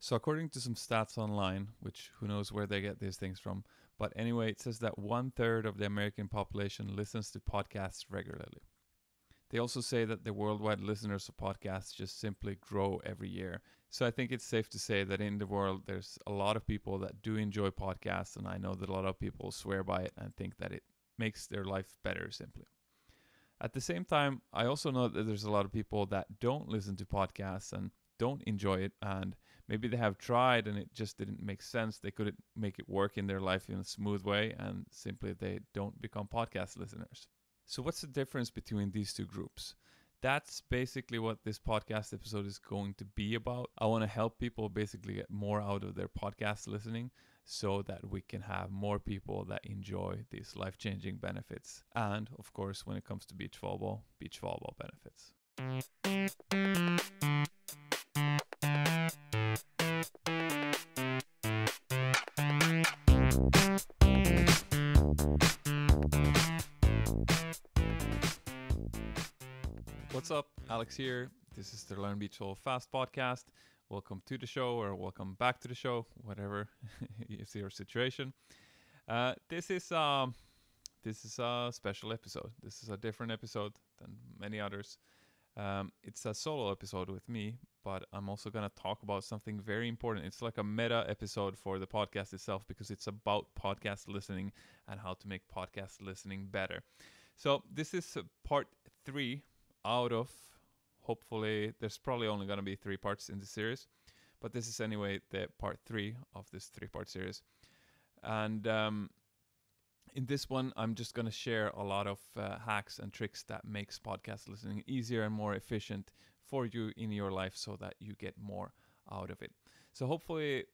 So, according to some stats online, which who knows where they get these things from, but anyway, it says that one third of the American population listens to podcasts regularly. They also say that the worldwide listeners of podcasts just simply grow every year. So I think it's safe to say that in the world, there's a lot of people that do enjoy podcasts, and I know that a lot of people swear by it and think that it makes their life better simply. At the same time, I also know that there's a lot of people that don't listen to podcasts and don't enjoy it, and maybe they have tried and it just didn't make sense. They couldn't make it work in their life in a smooth way, and simply they don't become podcast listeners. So, what's the difference between these two groups? That's basically what this podcast episode is going to be about. I want to help people basically get more out of their podcast listening so that we can have more people that enjoy these life changing benefits. And, of course, when it comes to beach volleyball, beach volleyball benefits. Alex here. This is the Learn Beach Volleyball Fast podcast. Welcome to the show or welcome back to the show, whatever is your situation. Uh, this is um, this is a special episode. This is a different episode than many others. Um, it's a solo episode with me, but I'm also gonna talk about something very important. It's like a meta episode for the podcast itself because it's about podcast listening and how to make podcast listening better. So this is part three out of hopefully there's probably only going to be three parts in the series but this is anyway the part three of this three part series. And um, in this one i'm just going to share a lot of uh, hacks and tricks that makes podcast listening easier and more efficient for you in your life so that you get more out of it. So hopefully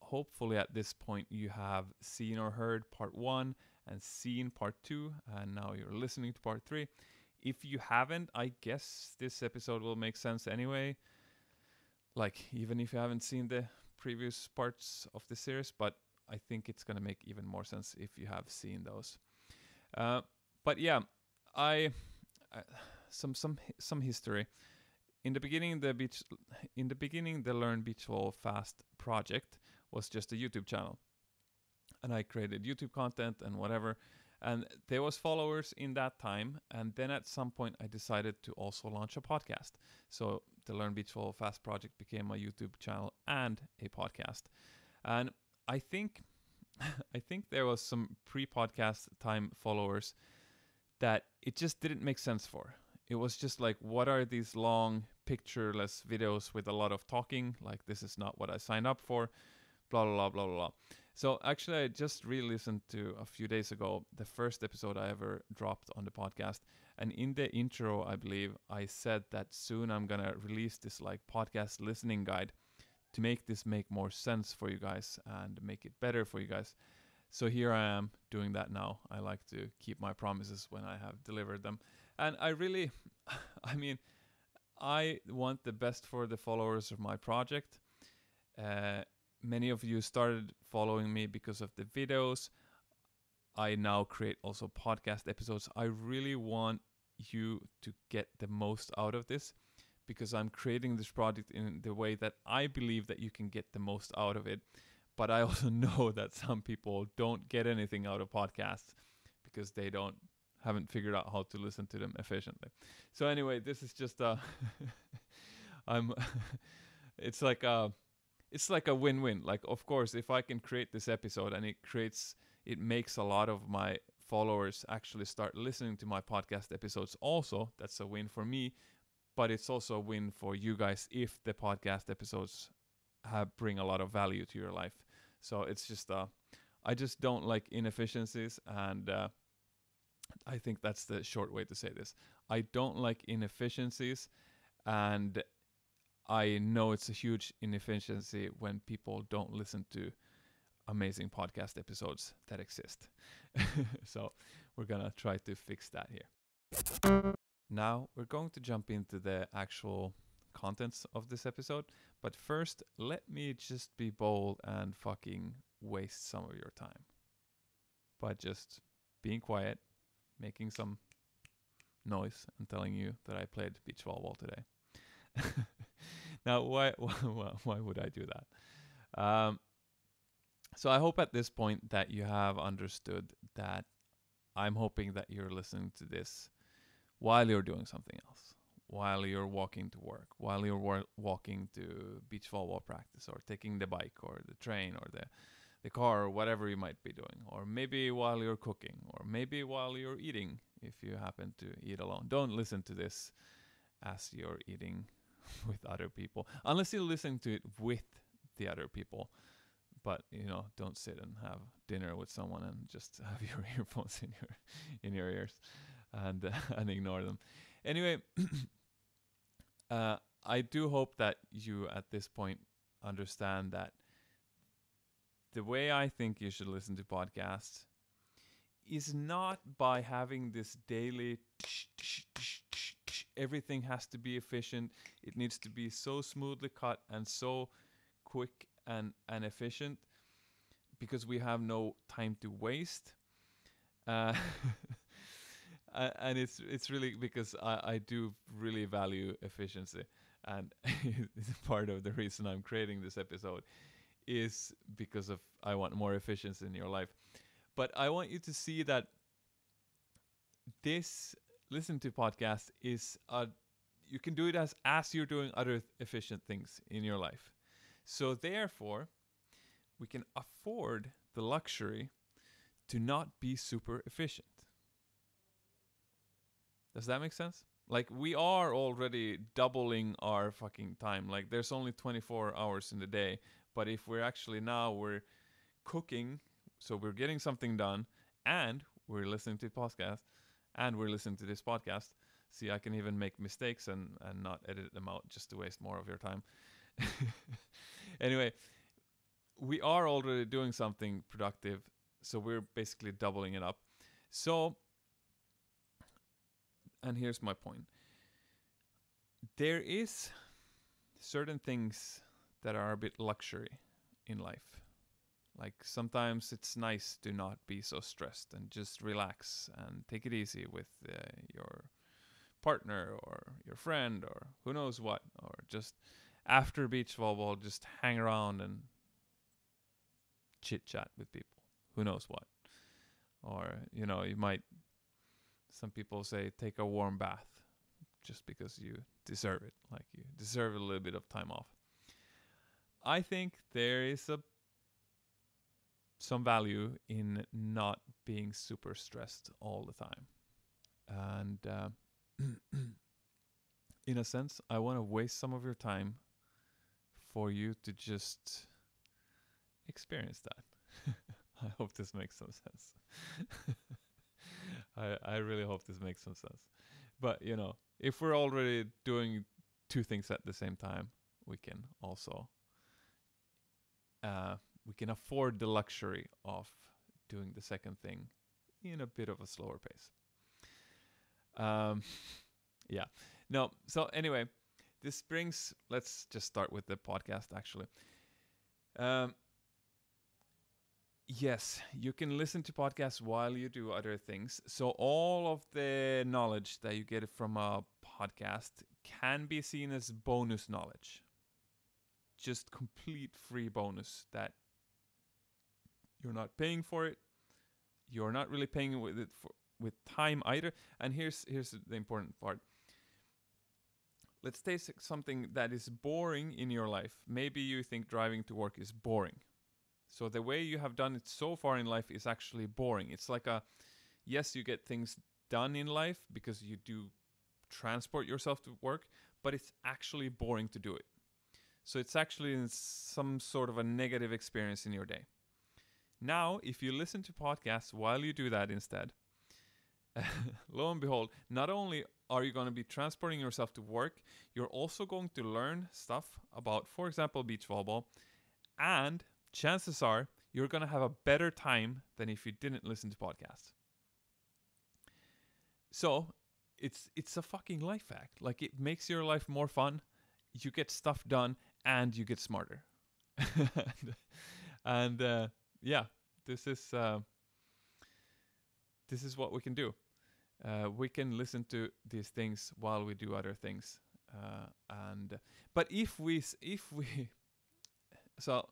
hopefully at this point you have seen or heard part one and seen part two and now you're listening to part three if you haven't, I guess this episode will make sense anyway. Like, even if you haven't seen the previous parts of the series, but I think it's gonna make even more sense if you have seen those. Uh, but yeah, I uh, some some some history. In the beginning, the beach in the beginning, the Learn Beach Volleyball Fast project was just a YouTube channel, and I created YouTube content and whatever and there was followers in that time. And then at some point i decided to also launch a podcast. So the learn beach volleyball fast project became a youtube channel and a podcast. And i think i think there was some pre-podcast time followers that it just didn't make sense for. It was just like what are these long pictureless videos with a lot of talking? Like this is not what i signed up for. Blah blah blah blah blah so actually, I just re-listened to a few days ago the first episode I ever dropped on the podcast, and in the intro, I believe I said that soon I'm gonna release this like podcast listening guide to make this make more sense for you guys and make it better for you guys. So here I am doing that now. I like to keep my promises when I have delivered them, and I really, I mean, I want the best for the followers of my project. Uh, many of you started following me because of the videos. I now create also podcast episodes. I really want you to get the most out of this because I'm creating this project in the way that I believe that you can get the most out of it. But I also know that some people don't get anything out of podcasts because they don't haven't figured out how to listen to them efficiently. So anyway, this is just a I'm it's like a it's like a win-win. Like of course, if I can create this episode and it creates it makes a lot of my followers actually start listening to my podcast episodes also, that's a win for me, but it's also a win for you guys if the podcast episodes have bring a lot of value to your life. So it's just uh I just don't like inefficiencies and uh I think that's the short way to say this. I don't like inefficiencies and I know it's a huge inefficiency when people don't listen to amazing podcast episodes that exist. so we're gonna try to fix that here. Now we're going to jump into the actual contents of this episode, but first let me just be bold and fucking waste some of your time by just being quiet, making some noise, and telling you that I played beach volleyball today. now, why, why why would I do that? Um, so I hope at this point that you have understood that I'm hoping that you're listening to this while you're doing something else, while you're walking to work, while you're wa- walking to beach volleyball practice, or taking the bike, or the train, or the the car, or whatever you might be doing, or maybe while you're cooking, or maybe while you're eating, if you happen to eat alone. Don't listen to this as you're eating with other people, unless you listen to it with the other people. But you know, don't sit and have dinner with someone and just have your earphones in your in your ears and uh, and ignore them. Anyway, uh, I do hope that you at this point understand that the way I think you should listen to podcasts is not by having this daily everything has to be efficient. It needs to be so smoothly cut and so quick and and efficient because we have no time to waste. Uh, and it's it's really because I, I do really value efficiency. And part of the reason I'm creating this episode is because of I want more efficiency in your life. But I want you to see that this listen to podcast is a you can do it as as you're doing other efficient things in your life. So therefore, we can afford the luxury to not be super efficient. Does that make sense? Like we are already doubling our fucking time. Like there's only 24 hours in the day, but if we're actually now we're cooking, so we're getting something done and we're listening to podcast and we're listening to this podcast. See, I can even make mistakes and and not edit them out just to waste more of your time. anyway, we are already doing something productive, so we're basically doubling it up. So and here's my point there is certain things that are a bit luxury in life like sometimes it's nice to not be so stressed and just relax and take it easy with uh, your partner or your friend or who knows what or just after beach volleyball just hang around and chit chat with people who knows what or you know you might some people say take a warm bath just because you deserve it. Like you deserve a little bit of time off. I think there is a some value in not being super stressed all the time. And uh, in a sense, I want to waste some of your time for you to just experience that. I hope this makes some sense. I I really hope this makes some sense. But you know, if we're already doing two things at the same time, we can also uh, we can afford the luxury of doing the second thing in a bit of a slower pace. Um, yeah. No. So anyway, this brings. Let's just start with the podcast. Actually, um, Yes, you can listen to podcasts while you do other things. So all of the knowledge that you get from a podcast can be seen as bonus knowledge. Just complete free bonus that you're not paying for it. You're not really paying with it for with time either. And here's here's the important part. Let's take something that is boring in your life. Maybe you think driving to work is boring so the way you have done it so far in life is actually boring. It's like a yes, you get things done in life because you do transport yourself to work, but it's actually boring to do it. So it's actually some sort of a negative experience in your day. Now, if you listen to podcasts while you do that instead, lo and behold, not only are you going to be transporting yourself to work, you're also going to learn stuff about, for example, beach volleyball and chances are you're going to have a better time than if you didn't listen to podcasts. So, it's it's a fucking life hack. Like it makes your life more fun, you get stuff done and you get smarter. and, and uh, yeah, this is uh, this is what we can do. Uh, we can listen to these things while we do other things, uh, and but if we if we so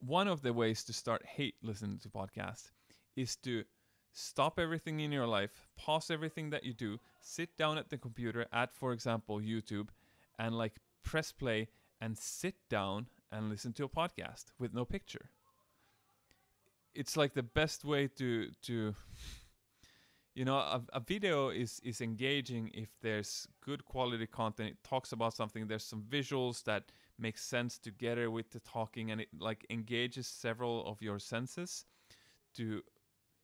one of the ways to start hate listening to podcasts is to stop everything in your life pause everything that you do sit down at the computer at for example youtube and like press play and sit down and listen to a podcast with no picture it's like the best way to to you know a, a video is is engaging if there's good quality content. It talks about something. There's some visuals that make sense together with the talking and it like engages several of your senses to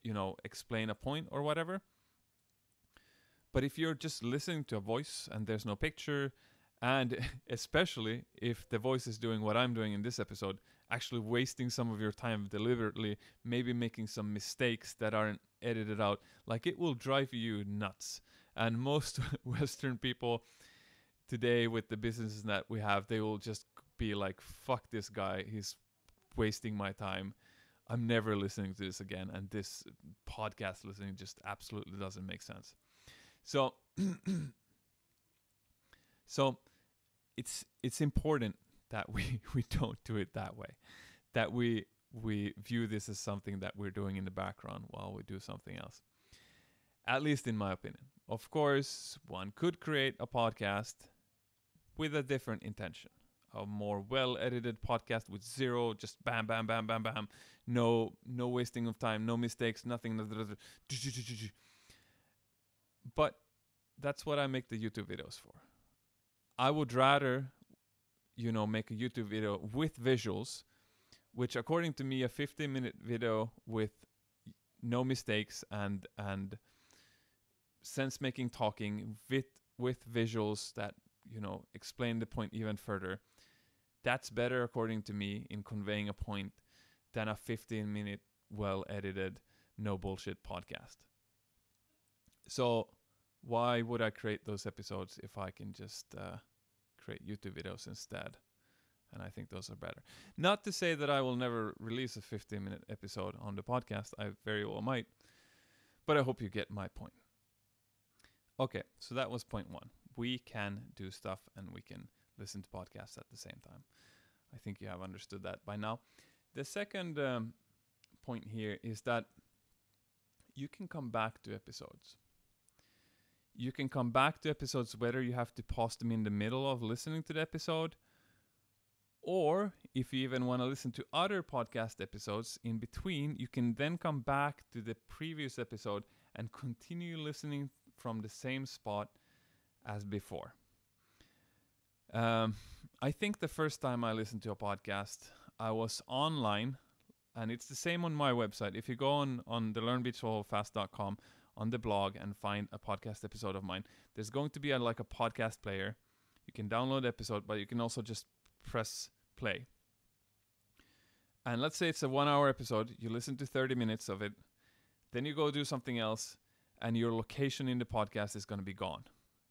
you know explain a point or whatever. But if you're just listening to a voice and there's no picture and especially if the voice is doing what I'm doing in this episode actually wasting some of your time deliberately maybe making some mistakes that aren't edited out. Like it will drive you nuts. And most western people today with the businesses that we have they will just be like fuck this guy. He's wasting my time. I'm never listening to this again and this podcast listening just absolutely doesn't make sense. So so it's it's important that we we don't do it that way that we we view this as something that we're doing in the background while we do something else. At least in my opinion. Of course one could create a podcast with a different intention. A more well edited podcast with zero just bam bam bam bam bam. No no wasting of time no mistakes nothing. But that's what i make the youtube videos for i would rather you know make a youtube video with visuals which according to me a 15 minute video with no mistakes and and sense making talking with with visuals that you know explain the point even further that's better according to me in conveying a point than a 15 minute well edited no bullshit podcast. So why would i create those episodes if i can just uh, create youtube videos instead and i think those are better not to say that i will never release a 15 minute episode on the podcast i very well might but i hope you get my point okay so that was point one we can do stuff and we can listen to podcasts at the same time. I think you have understood that by now. The second um, point here is that you can come back to episodes. You can come back to episodes whether you have to pause them in the middle of listening to the episode, or if you even want to listen to other podcast episodes in between, you can then come back to the previous episode and continue listening from the same spot as before. Um, I think the first time I listened to a podcast, I was online, and it's the same on my website. If you go on on the learnbeachfast.com on the blog and find a podcast episode of mine, there's going to be a, like a podcast player. You can download the episode, but you can also just press play. And let's say it's a one hour episode, you listen to 30 minutes of it, then you go do something else, and your location in the podcast is going to be gone.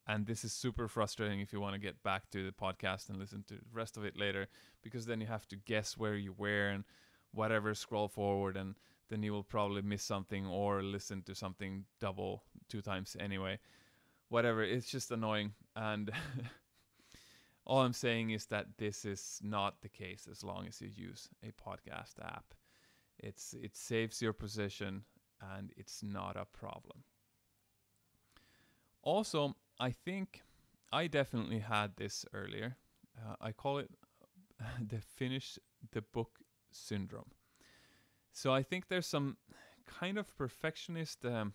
And this is super frustrating if you want to get back to the podcast and listen to the rest of it later, because then you have to guess where you were and whatever, scroll forward, and then you will probably miss something or listen to something double two times anyway. Whatever, it's just annoying. And all I'm saying is that this is not the case as long as you use a podcast app. It's it saves your position and it's not a problem. Also, I think I definitely had this earlier. Uh, I call it the finish the book syndrome. So I think there's some kind of perfectionist um,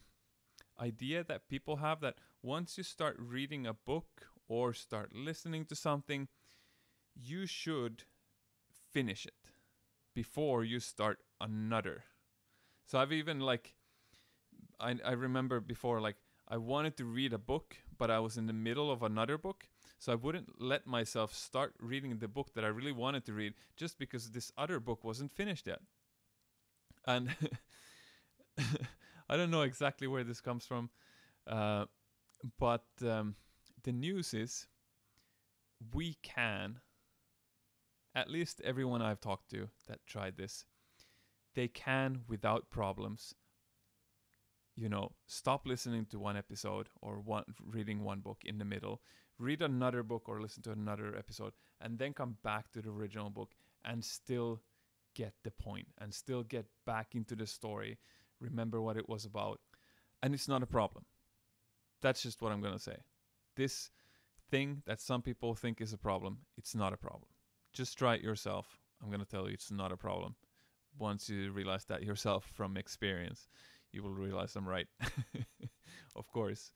idea that people have that once you start reading a book or start listening to something, you should finish it before you start another. So I've even like I I remember before like I wanted to read a book, but I was in the middle of another book. So I wouldn't let myself start reading the book that I really wanted to read just because this other book wasn't finished yet. And I don't know exactly where this comes from, uh, but um, the news is we can, at least everyone I've talked to that tried this, they can without problems you know, stop listening to one episode or one reading one book in the middle, read another book or listen to another episode, and then come back to the original book and still get the point and still get back into the story, remember what it was about. And it's not a problem. That's just what I'm going to say. This thing that some people think is a problem, it's not a problem. Just try it yourself. I'm going to tell you it's not a problem. Once you realize that yourself from experience, you will realize I'm right. of course,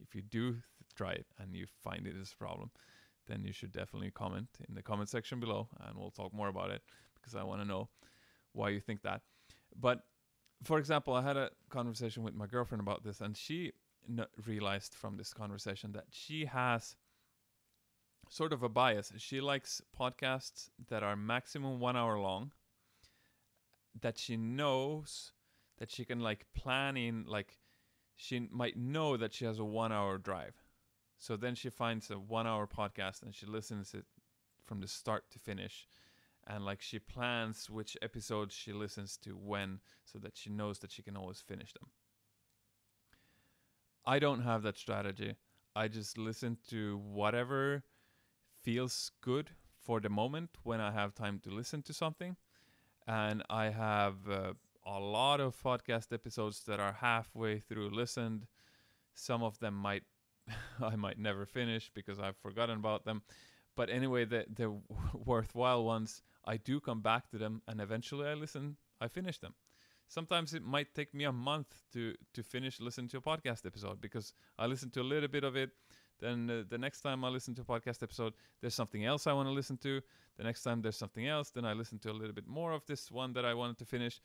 if you do try it and you find it is a problem, then you should definitely comment in the comment section below and we'll talk more about it because I want to know why you think that. But for example, I had a conversation with my girlfriend about this and she realized from this conversation that she has sort of a bias. She likes podcasts that are maximum one hour long, that she knows that she can like plan in, like she might know that she has a one hour drive. So then she finds a one hour podcast and she listens it from the start to finish. And like she plans which episodes she listens to when so that she knows that she can always finish them. I don't have that strategy. I just listen to whatever feels good for the moment when I have time to listen to something. And I have uh, a lot of podcast episodes that are halfway through listened. Some of them might I might never finish because I've forgotten about them. But anyway, the the worthwhile ones, I do come back to them and eventually I listen, I finish them. Sometimes it might take me a month to to finish listening to a podcast episode because I listen to a little bit of it then uh, the next time I listen to a podcast episode, there's something else I want to listen to. The next time there's something else, then I listen to a little bit more of this one that I wanted to finish.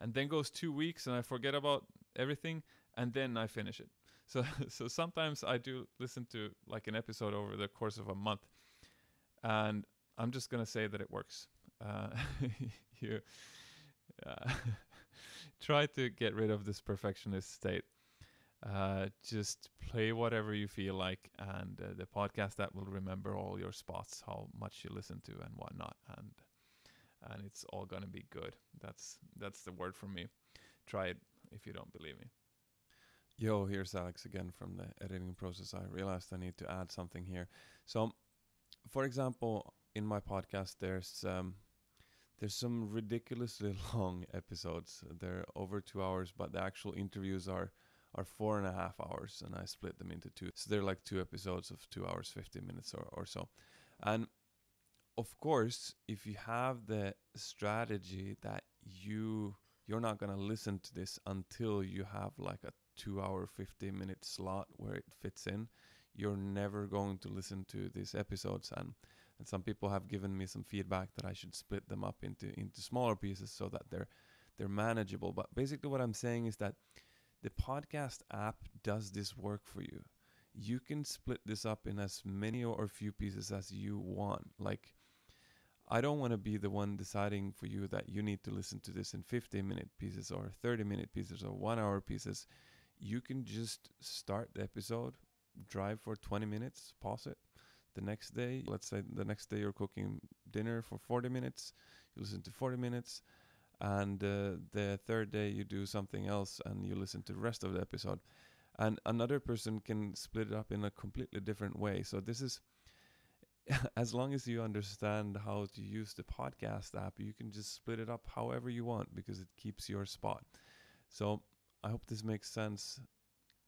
And then goes two weeks and I forget about everything and then I finish it. So so sometimes I do listen to like an episode over the course of a month. And I'm just gonna say that it works. Uh, you uh, try to get rid of this perfectionist state uh, just play whatever you feel like, and uh, the podcast that will remember all your spots, how much you listen to, and whatnot, and and it's all gonna be good. That's that's the word from me. Try it if you don't believe me. Yo, here's Alex again from the editing process. I realized I need to add something here. So, for example, in my podcast, there's um, there's some ridiculously long episodes. They're over two hours, but the actual interviews are are four and a half hours, and I split them into two. So they're like two episodes of two hours, 15 minutes or, or so. And of course, if you have the strategy that you you're not gonna listen to this until you have like a two hour 15 minute slot where it fits in, you're never going to listen to these episodes and and some people have given me some feedback that I should split them up into into smaller pieces so that they're they're manageable. But basically what I'm saying is that the podcast app does this work for you. You can split this up in as many or few pieces as you want. Like, I don't want to be the one deciding for you that you need to listen to this in 15 minute pieces or 30 minute pieces or one hour pieces. You can just start the episode, drive for 20 minutes, pause it. The next day, let's say the next day you're cooking dinner for 40 minutes, you listen to 40 minutes and uh, the third day you do something else and you listen to the rest of the episode. And another person can split it up in a completely different way. So this is as long as you understand how to use the podcast app you can just split it up however you want because it keeps your spot. So i hope this makes sense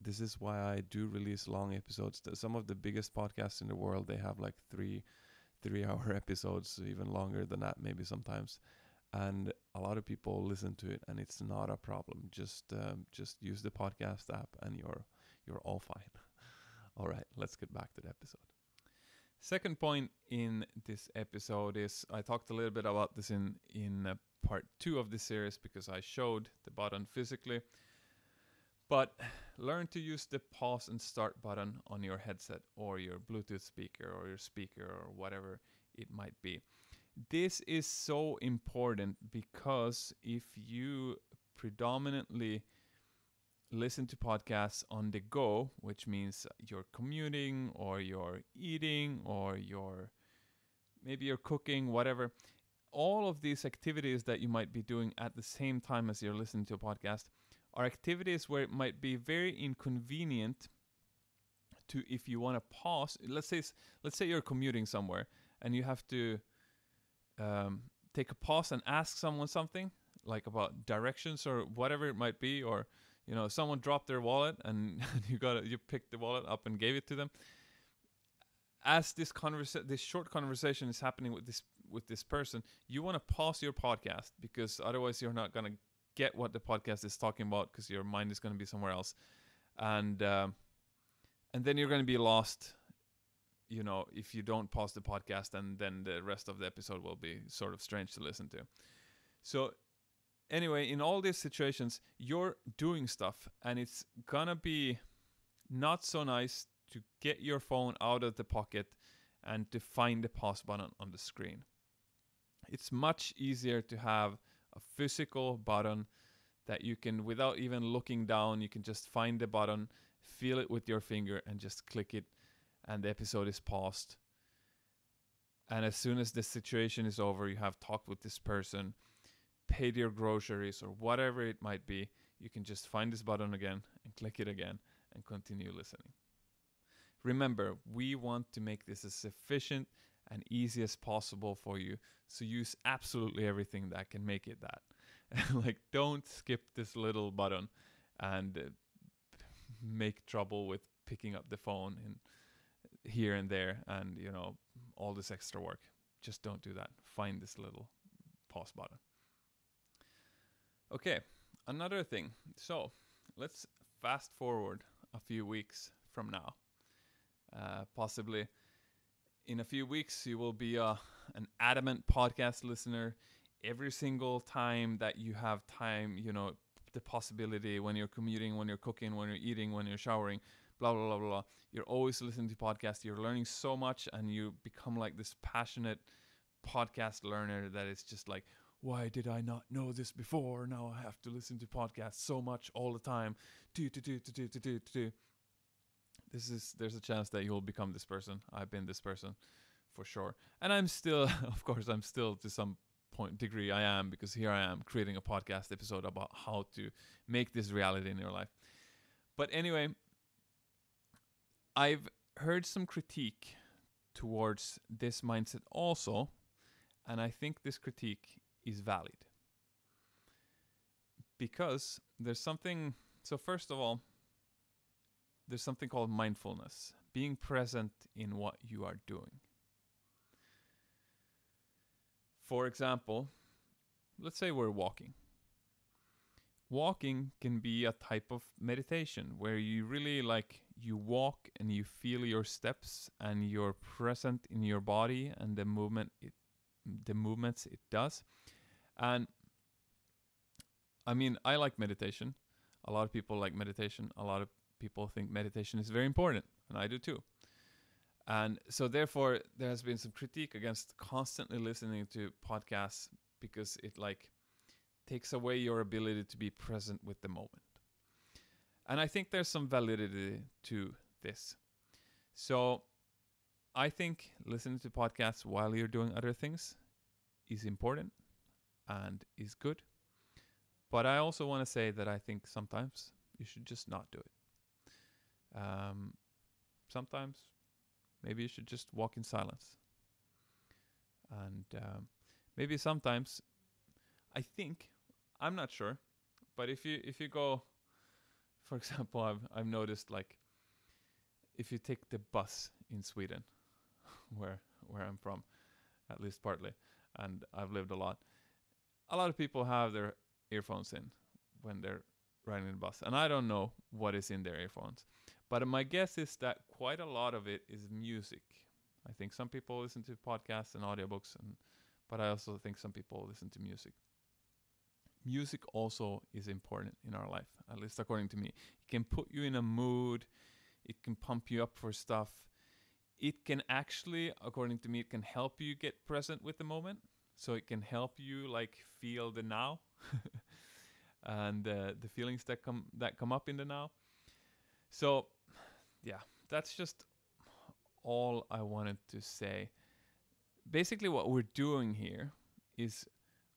this is why i do release long episodes. Some of the biggest podcasts in the world they have like three three hour episodes even longer than that maybe sometimes. And a lot of people listen to it and it's not a problem. Just um, just use the podcast app and you're you're all fine. All right let's get back to the episode. Second point in this episode is i talked a little bit about this in in uh, part two of the series because i showed the button physically but learn to use the pause and start button on your headset or your bluetooth speaker or your speaker or whatever it might be. This is so important because if you predominantly listen to podcasts on the go, which means you're commuting or you're eating or you're maybe you're cooking, whatever, all of these activities that you might be doing at the same time as you're listening to a podcast are activities where it might be very inconvenient to if you want to pause let's say let's say you're commuting somewhere and you have to um, take a pause and ask someone something like about directions or whatever it might be or you know someone dropped their wallet and you got you picked the wallet up and gave it to them. As this conversa- this short conversation is happening with this with this person you want to pause your podcast because otherwise you're not to get what the podcast is talking about because your mind is going to be somewhere else. And um, and then you're going to be lost you know if you don't pause the podcast and then the rest of the episode will be sort of strange to listen to. So anyway in all these situations you're doing stuff and it's gonna be not so nice to get your phone out of the pocket and to find the pause button on the screen. It's much easier to have a physical button that you can without even looking down you can just find the button feel it with your finger and just click it and the episode is paused. And as soon as the situation is over you have talked with this person paid your groceries or whatever it might be you can just find this button again and click it again and continue listening. Remember we want to make this as efficient and easy as possible for you. So use absolutely everything that can make it that. Like don't skip this little button and uh, make trouble with picking up the phone and here and there and you know all this extra work. Just don't do that. Find this little pause button. Okay another thing. So let's fast forward a few weeks from now. Uh, possibly in a few weeks, you will be a an adamant podcast listener every single time that you have time, you know, the possibility when you're commuting, when you're cooking, when you're eating, when you're showering, blah, blah, blah, blah. You're always listening to podcasts. You're learning so much and you become like this passionate podcast learner that is just like, why did I not know this before? Now I have to listen to podcasts so much all the time. Do, do, do, do, do, do, do, do this is there's a chance that you'll become this person. I've been this person for sure. And i'm still of course i'm still to some point degree i am because here i am creating a podcast episode about how to make this reality in your life. But anyway i've heard some critique towards this mindset also and i think this critique is valid. Because there's something so first of all there's something called mindfulness being present in what you are doing. For example let's say we're walking. Walking can be a type of meditation where you really like you walk and you feel your steps and you're present in your body and the movement it the movements it does. And i mean i like meditation. A lot of people like meditation. A lot of people think meditation is very important and i do too. And so therefore there has been some critique against constantly listening to podcasts because it like takes away your ability to be present with the moment. And i think there's some validity to this. So i think listening to podcasts while you're doing other things is important and is good. But i also want to say that i think sometimes you should just not do it um, sometimes maybe you should just walk in silence. And um, maybe sometimes i think i'm not sure but if you if you go for example i've i've noticed like if you take the bus in sweden where where i'm from at least partly and i've lived a lot a lot of people have their earphones in when they're riding the bus. And i don't know what is in their earphones but my guess is that quite a lot of it is music. I think some people listen to podcasts and audiobooks, and but I also think some people listen to music. Music also is important in our life, at least according to me. It can put you in a mood, it can pump you up for stuff. It can actually, according to me, it can help you get present with the moment. So it can help you like feel the now and uh, the feelings that come that come up in the now. So yeah, that's just all I wanted to say. Basically, what we're doing here is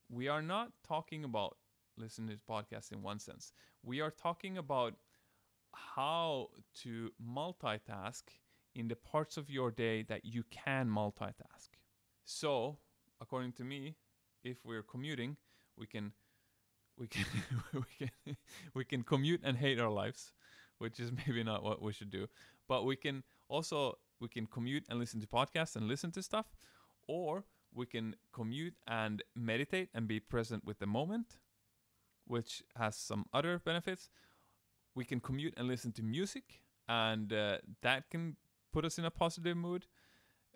we are not talking about listening to podcasts in one sense. We are talking about how to multitask in the parts of your day that you can multitask. So, according to me, if we're commuting, we can we can we can we can commute and hate our lives, which is maybe not what we should do. But we can also we can commute and listen to podcasts and listen to stuff, or we can commute and meditate and be present with the moment, which has some other benefits. We can commute and listen to music, and uh, that can put us in a positive mood,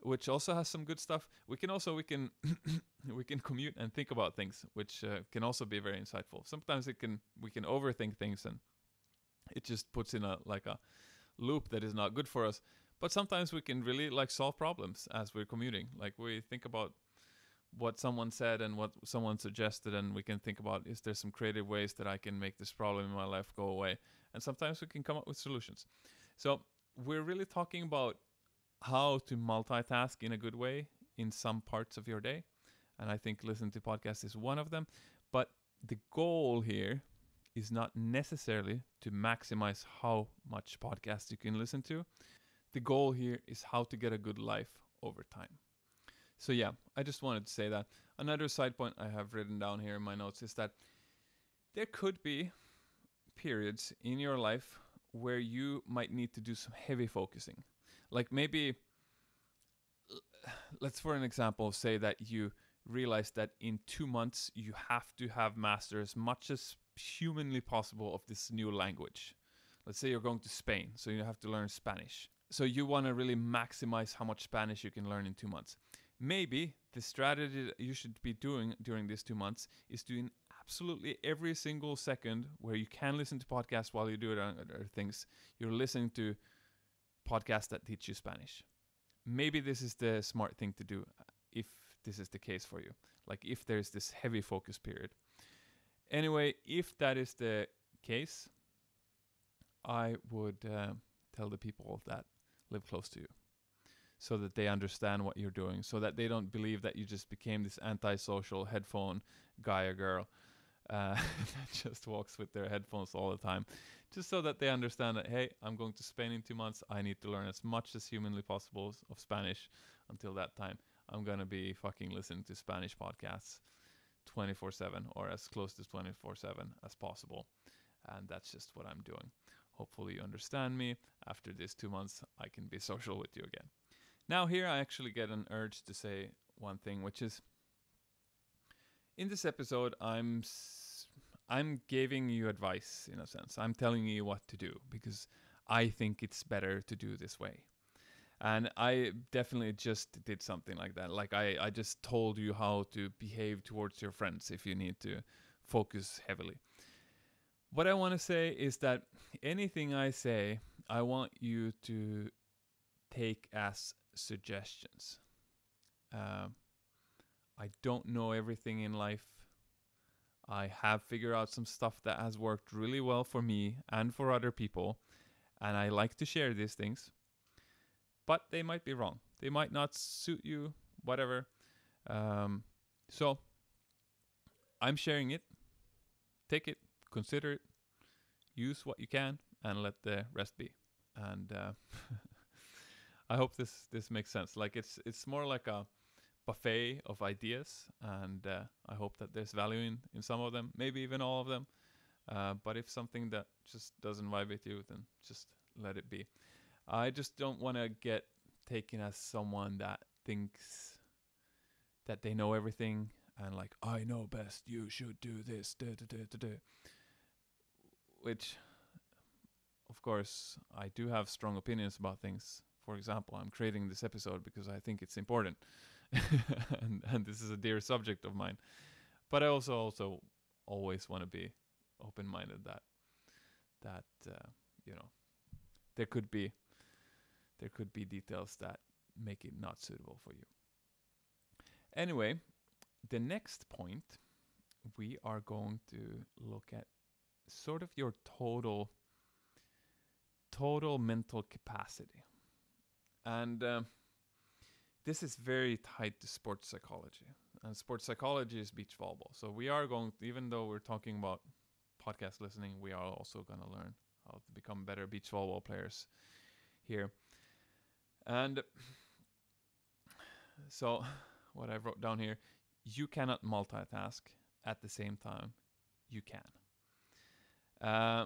which also has some good stuff. We can also we can we can commute and think about things, which uh, can also be very insightful. Sometimes it can we can overthink things and it just puts in a like a loop that is not good for us. But sometimes we can really like solve problems as we're commuting. Like we think about what someone said and what someone suggested and we can think about is there some creative ways that I can make this problem in my life go away and sometimes we can come up with solutions. So we're really talking about how to multitask in a good way in some parts of your day. And I think listening to podcasts is one of them. But the goal here is not necessarily to maximize how much podcasts you can listen to. The goal here is how to get a good life over time. So, yeah, I just wanted to say that. Another side point I have written down here in my notes is that there could be periods in your life where you might need to do some heavy focusing. Like maybe, let's for an example say that you realize that in two months you have to have mastered as much as humanly possible of this new language. Let's say you're going to Spain, so you have to learn Spanish. So you want to really maximize how much Spanish you can learn in two months. Maybe the strategy you should be doing during these two months is doing absolutely every single second where you can listen to podcasts while you do it on other things. You're listening to podcasts that teach you Spanish. Maybe this is the smart thing to do uh, if this is the case for you. Like if there's this heavy focus period. Anyway, if that is the case, I would uh, tell the people that live close to you so that they understand what you're doing, so that they don't believe that you just became this antisocial headphone guy or girl uh, that just walks with their headphones all the time, just so that they understand that hey, I'm going to Spain in two months. I need to learn as much as humanly possible of Spanish. Until that time, I'm gonna be fucking listening to Spanish podcasts 24/7 or as close to 24/7 as possible, and that's just what I'm doing. Hopefully, you understand me. After these two months, I can be social with you again. Now, here I actually get an urge to say one thing, which is in this episode, I'm I'm giving you advice in a sense. I'm telling you what to do because I think it's better to do this way. And I definitely just did something like that. Like I, I just told you how to behave towards your friends if you need to focus heavily. What I want to say is that anything I say, I want you to take as suggestions. Uh, I don't know everything in life. I have figured out some stuff that has worked really well for me and for other people, and I like to share these things. But they might be wrong. They might not suit you, whatever. Um, so I'm sharing it. Take it, consider it, use what you can, and let the rest be. And uh, I hope this this makes sense. Like it's it's more like a buffet of ideas, and uh, I hope that there's value in in some of them, maybe even all of them. Uh, but if something that just doesn't vibe with you, then just let it be. I just don't want to get taken as someone that thinks that they know everything and like I know best. You should do this. Which, of course, I do have strong opinions about things. For example, I'm creating this episode because I think it's important, and, and this is a dear subject of mine. But I also also always want to be open-minded that that uh, you know there could be there could be details that make it not suitable for you. Anyway, the next point we are going to look at sort of your total total mental capacity. And uh, this is very tied to sports psychology. and sports psychology is beach volleyball. So we are going, even though we're talking about podcast listening, we are also going to learn how to become better beach volleyball players here. And so, what I wrote down here, you cannot multitask at the same time. You can. Uh,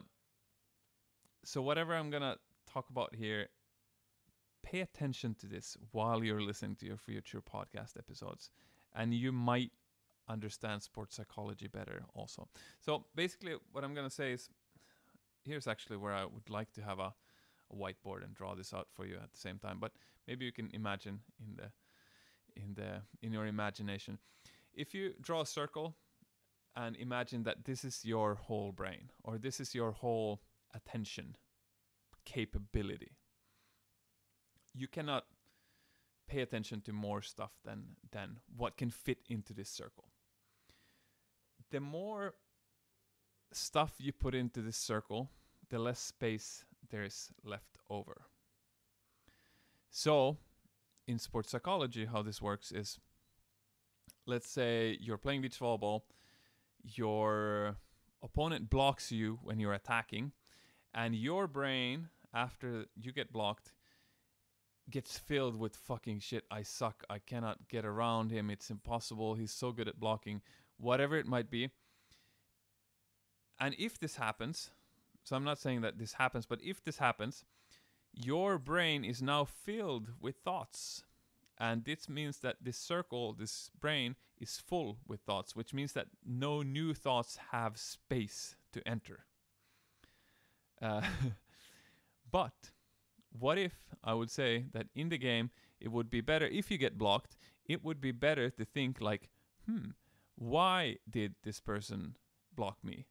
so whatever I'm gonna talk about here, pay attention to this while you're listening to your future podcast episodes, and you might understand sports psychology better also. So basically, what I'm gonna say is, here's actually where I would like to have a, a whiteboard and draw this out for you at the same time. But maybe you can imagine in the in the in your imagination. If you draw a circle and imagine that this is your whole brain or this is your whole attention capability. You cannot pay attention to more stuff than than what can fit into this circle. The more stuff you put into this circle, the less space there is left over. So, in sports psychology, how this works is let's say you're playing beach volleyball, your opponent blocks you when you're attacking, and your brain, after you get blocked, gets filled with fucking shit. I suck. I cannot get around him. It's impossible. He's so good at blocking, whatever it might be. And if this happens, so I'm not saying that this happens, but if this happens, your brain is now filled with thoughts. And this means that this circle, this brain, is full with thoughts, which means that no new thoughts have space to enter. Uh, but what if I would say that in the game, it would be better if you get blocked, it would be better to think like, hmm, why did this person block me?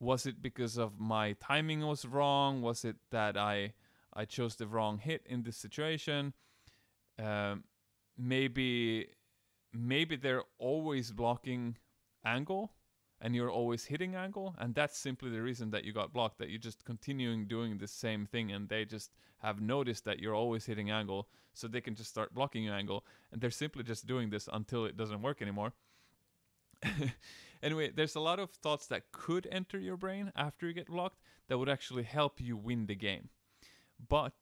Was it because of my timing was wrong? Was it that I I chose the wrong hit in this situation? Um, maybe maybe they're always blocking angle and you're always hitting angle and that's simply the reason that you got blocked that you're just continuing doing the same thing and they just have noticed that you're always hitting angle so they can just start blocking your angle and they're simply just doing this until it doesn't work anymore anyway there's a lot of thoughts that could enter your brain after you get blocked that would actually help you win the game but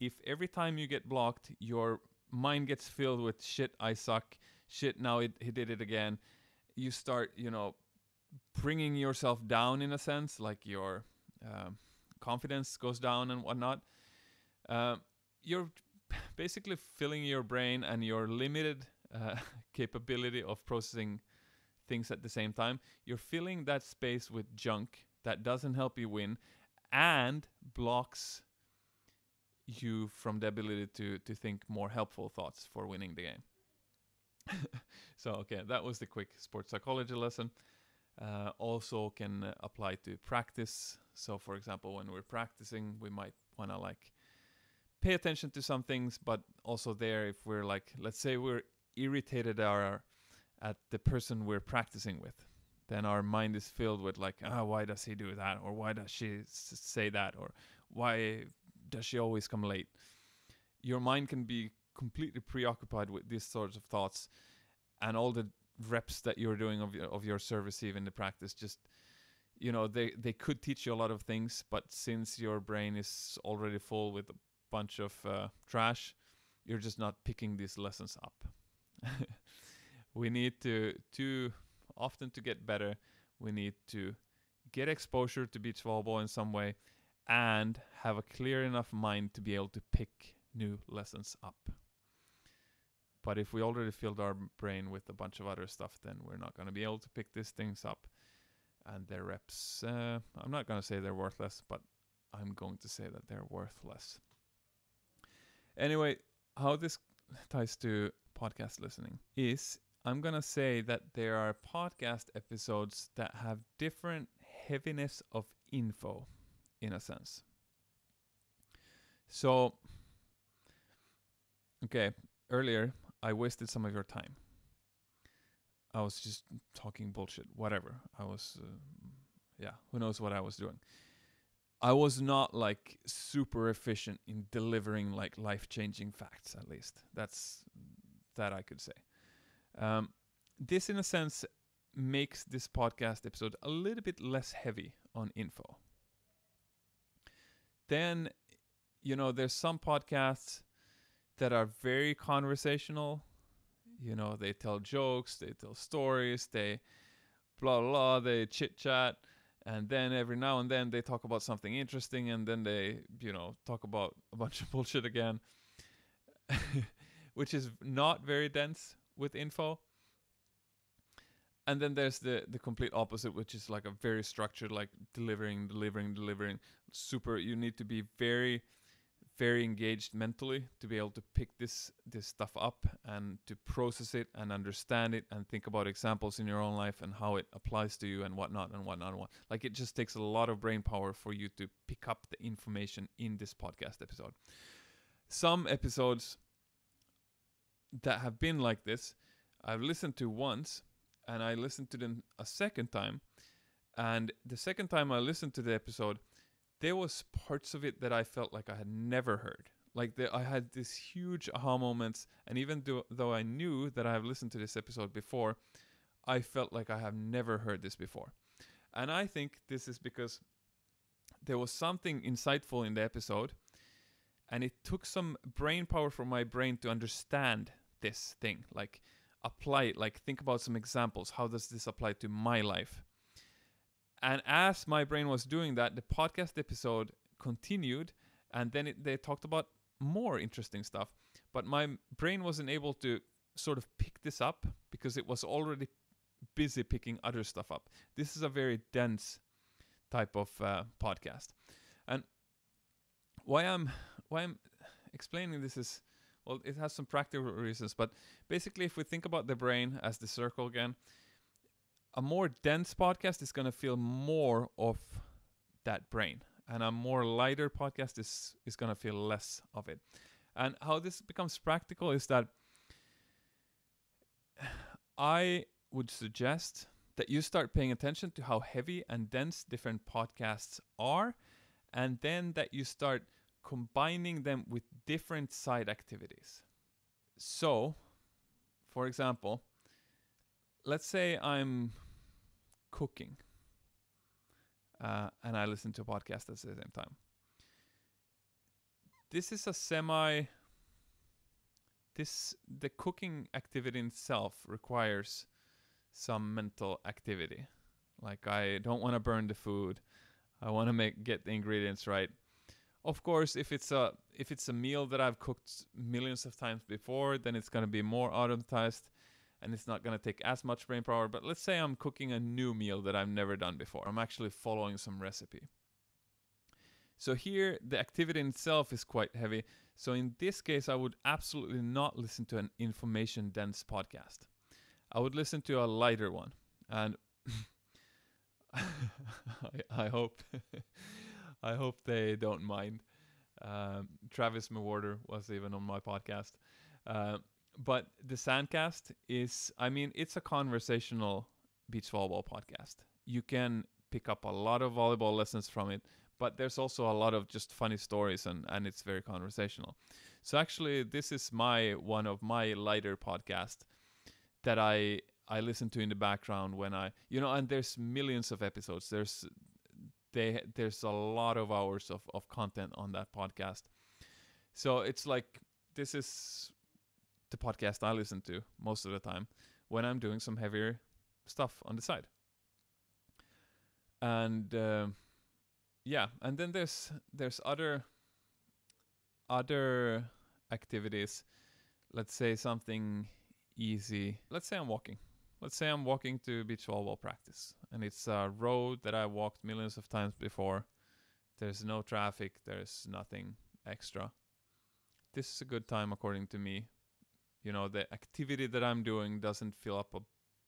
if every time you get blocked your mind gets filled with shit i suck shit now it, he did it again you start you know bringing yourself down in a sense, like your uh, confidence goes down and whatnot. Uh, you're basically filling your brain and your limited uh, capability of processing things at the same time. You're filling that space with junk that doesn't help you win and blocks you from the ability to to think more helpful thoughts for winning the game. so okay, that was the quick sports psychology lesson uh, also can apply to practice. So, for example, when we're practicing, we might want to like pay attention to some things, but also there, if we're like, let's say we're irritated our, at the person we're practicing with, then our mind is filled with like, ah, oh, why does he do that, or why does she s- say that, or why does she always come late? Your mind can be completely preoccupied with these sorts of thoughts, and all the reps that you're doing of your, of your service even the practice just you know they they could teach you a lot of things but since your brain is already full with a bunch of uh, trash you're just not picking these lessons up we need to to often to get better we need to get exposure to beach volleyball in some way and have a clear enough mind to be able to pick new lessons up but if we already filled our brain with a bunch of other stuff, then we're not going to be able to pick these things up. And their reps, uh, I'm not going to say they're worthless, but I'm going to say that they're worthless. Anyway, how this ties to podcast listening is I'm going to say that there are podcast episodes that have different heaviness of info in a sense. So, okay, earlier I wasted some of your time. I was just talking bullshit, whatever. I was, uh, yeah, who knows what I was doing. I was not like super efficient in delivering like life changing facts, at least. That's that I could say. Um, this, in a sense, makes this podcast episode a little bit less heavy on info. Then, you know, there's some podcasts that are very conversational. You know, they tell jokes, they tell stories, they blah blah, blah they chit chat, and then every now and then they talk about something interesting, and then they, you know, talk about a bunch of bullshit again, which is not very dense with info. And then there's the the complete opposite, which is like a very structured, like delivering, delivering, delivering. Super. You need to be very very engaged mentally to be able to pick this this stuff up and to process it and understand it and think about examples in your own life and how it applies to you and whatnot and whatnot and what like it just takes a lot of brain power for you to pick up the information in this podcast episode some episodes that have been like this i've listened to once and i listened to them a second time and the second time i listened to the episode there was parts of it that I felt like I had never heard. Like the, I had this huge aha moments, and even though I knew that I have listened to this episode before, I felt like I have never heard this before. And I think this is because there was something insightful in the episode, and it took some brain power from my brain to understand this thing. Like apply it, like think about some examples. How does this apply to my life? And as my brain was doing that, the podcast episode continued, and then it, they talked about more interesting stuff. But my brain wasn't able to sort of pick this up because it was already busy picking other stuff up. This is a very dense type of uh, podcast, and why I'm why I'm explaining this is well, it has some practical reasons. But basically, if we think about the brain as the circle again, a more dense podcast is going to feel more of that brain and a more lighter podcast is is going to feel less of it and how this becomes practical is that i would suggest that you start paying attention to how heavy and dense different podcasts are and then that you start combining them with different side activities so for example let's say I'm cooking uh, and I listen to a podcast at the same time. This is a semi. This the cooking activity in itself requires some mental activity. Like I don't want to burn the food. I want to make get the ingredients right. Of course, if it's a if it's a meal that I've cooked millions of times before, then it's going to be more automatized and it's not going to take as much brain power. But let's say I'm cooking a new meal that I've never done before. I'm actually following some recipe. So here, the activity in itself is quite heavy. So in this case, I would absolutely not listen to an information dense podcast. I would listen to a lighter one. And I, I, hope I hope they don't mind. Um, Travis Mewhirter was even on my podcast. Uh, but the Sandcast is, I mean, it's a conversational beach volleyball podcast. You can pick up a lot of volleyball lessons from it, but there's also a lot of just funny stories and, and it's very conversational. So actually, this is my one of my lighter podcast that I I listen to in the background when I you know, and there's millions of episodes. There's they there's a lot of hours of, of content on that podcast. So it's like this is the podcast I listen to most of the time when I'm doing some heavier stuff on the side. And uh, yeah, and then there's there's other other activities. Let's say something easy. Let's say I'm walking. Let's say I'm walking to beach volleyball practice, and it's a road that I walked millions of times before. There's no traffic. There's nothing extra. This is a good time, according to me, you know the activity that i'm doing doesn't fill up a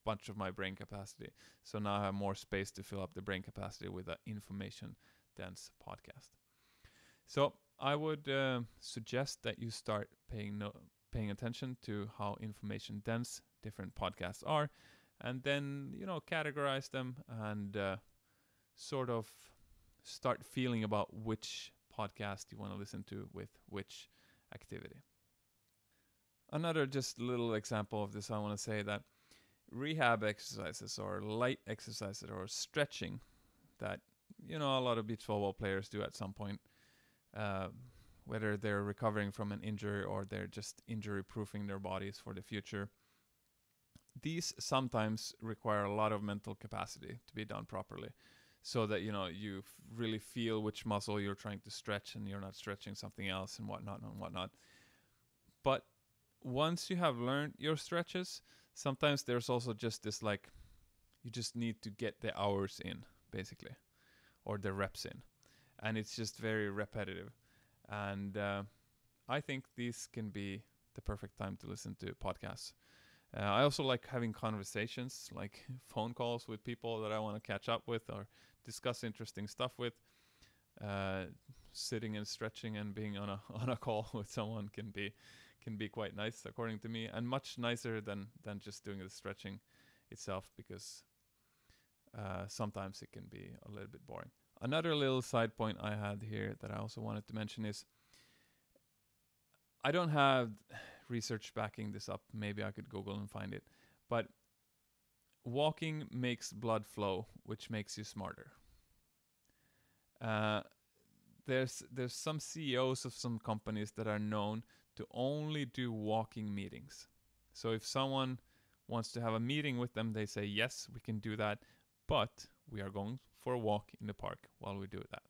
bunch of my brain capacity so now i have more space to fill up the brain capacity with an information dense podcast so i would uh, suggest that you start paying no paying attention to how information dense different podcasts are and then you know categorize them and uh, sort of start feeling about which podcast you want to listen to with which activity. Another just little example of this, I want to say that rehab exercises or light exercises or stretching that you know a lot of beach volleyball players do at some point uh, whether they're recovering from an injury or they're just injury proofing their bodies for the future. These sometimes require a lot of mental capacity to be done properly so that you know you really feel which muscle you're trying to stretch and you're not stretching something else and whatnot and whatnot. But once you have learned your stretches sometimes there's also just this like you just need to get the hours in basically or the reps in. And it's just very repetitive and uh, i think this can be the perfect time to listen to podcasts uh, i also like having conversations like phone calls with people that i want to catch up with or discuss interesting stuff with uh, sitting and stretching and being on a on a call with someone can be can be quite nice according to me and much nicer than than just doing the stretching itself because uh, sometimes it can be a little bit boring. Another little side point I had here that I also wanted to mention is I don't have research backing this up. Maybe I could Google and find it. But walking makes blood flow, which makes you smarter. Uh, there's there's some CEOs of some companies that are known to only do walking meetings. So if someone wants to have a meeting with them, they say, Yes, we can do that, but we are going for a walk in the park while we do that.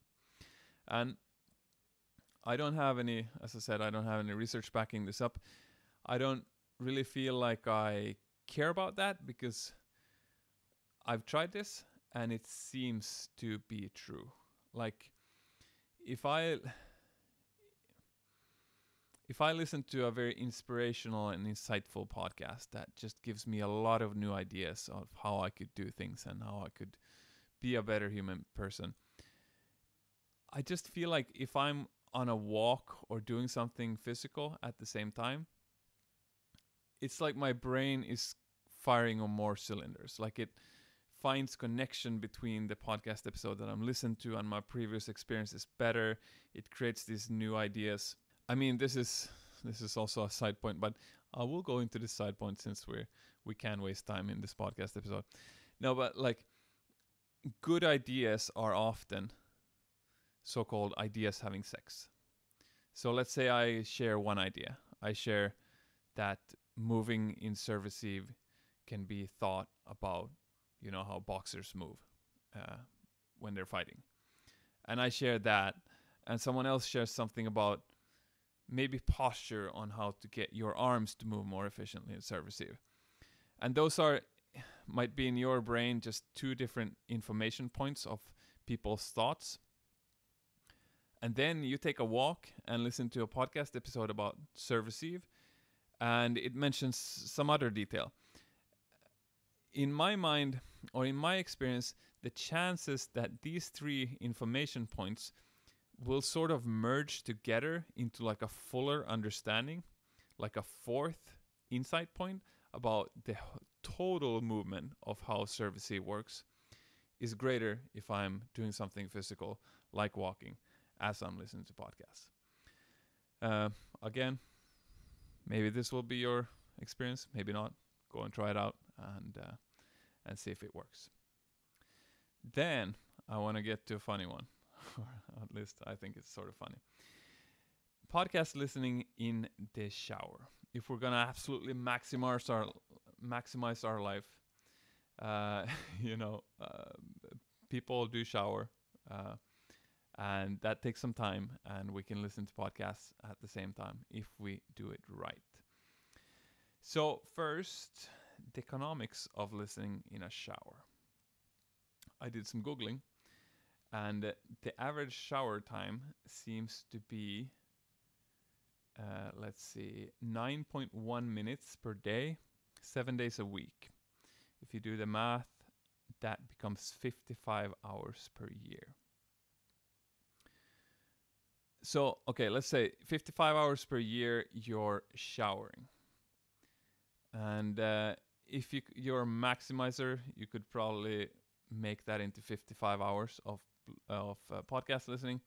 And I don't have any, as I said, I don't have any research backing this up. I don't really feel like I care about that because I've tried this and it seems to be true. Like, if I if I listen to a very inspirational and insightful podcast that just gives me a lot of new ideas of how I could do things and how I could be a better human person, I just feel like if I'm on a walk or doing something physical at the same time, it's like my brain is firing on more cylinders. Like it finds connection between the podcast episode that I'm listening to and my previous experiences better. It creates these new ideas I mean, this is this is also a side point, but I will go into this side point since we're we can waste time in this podcast episode. No, but like good ideas are often so-called ideas having sex. So let's say I share one idea. I share that moving in serve-receive can be thought about, you know, how boxers move uh, when they're fighting. And I share that, and someone else shares something about maybe posture on how to get your arms to move more efficiently in serve-receive. And those are might be in your brain just two different information points of people's thoughts. And then you take a walk and listen to a podcast episode about serve-receive and it mentions some other detail. In my mind or in my experience, the chances that these three information points will sort of merge together into like a fuller understanding, like a fourth insight point about the total movement of how service works is greater if I'm doing something physical like walking as I'm listening to podcasts. Uh, again, maybe this will be your experience, maybe not. Go and try it out and uh, and see if it works. Then I want to get to a funny one. or at least I think it's sort of funny. Podcast listening in the shower. If we're gonna absolutely maximize our maximize our life, uh, you know, uh, people do shower, uh, and that takes some time, and we can listen to podcasts at the same time if we do it right. So first, the economics of listening in a shower. I did some googling and the average shower time seems to be uh, let's see 9.1 minutes per day seven days a week if you do the math that becomes 55 hours per year so okay let's say 55 hours per year you're showering and uh, if you you're a maximizer you could probably make that into 55 hours of of uh, podcast listening.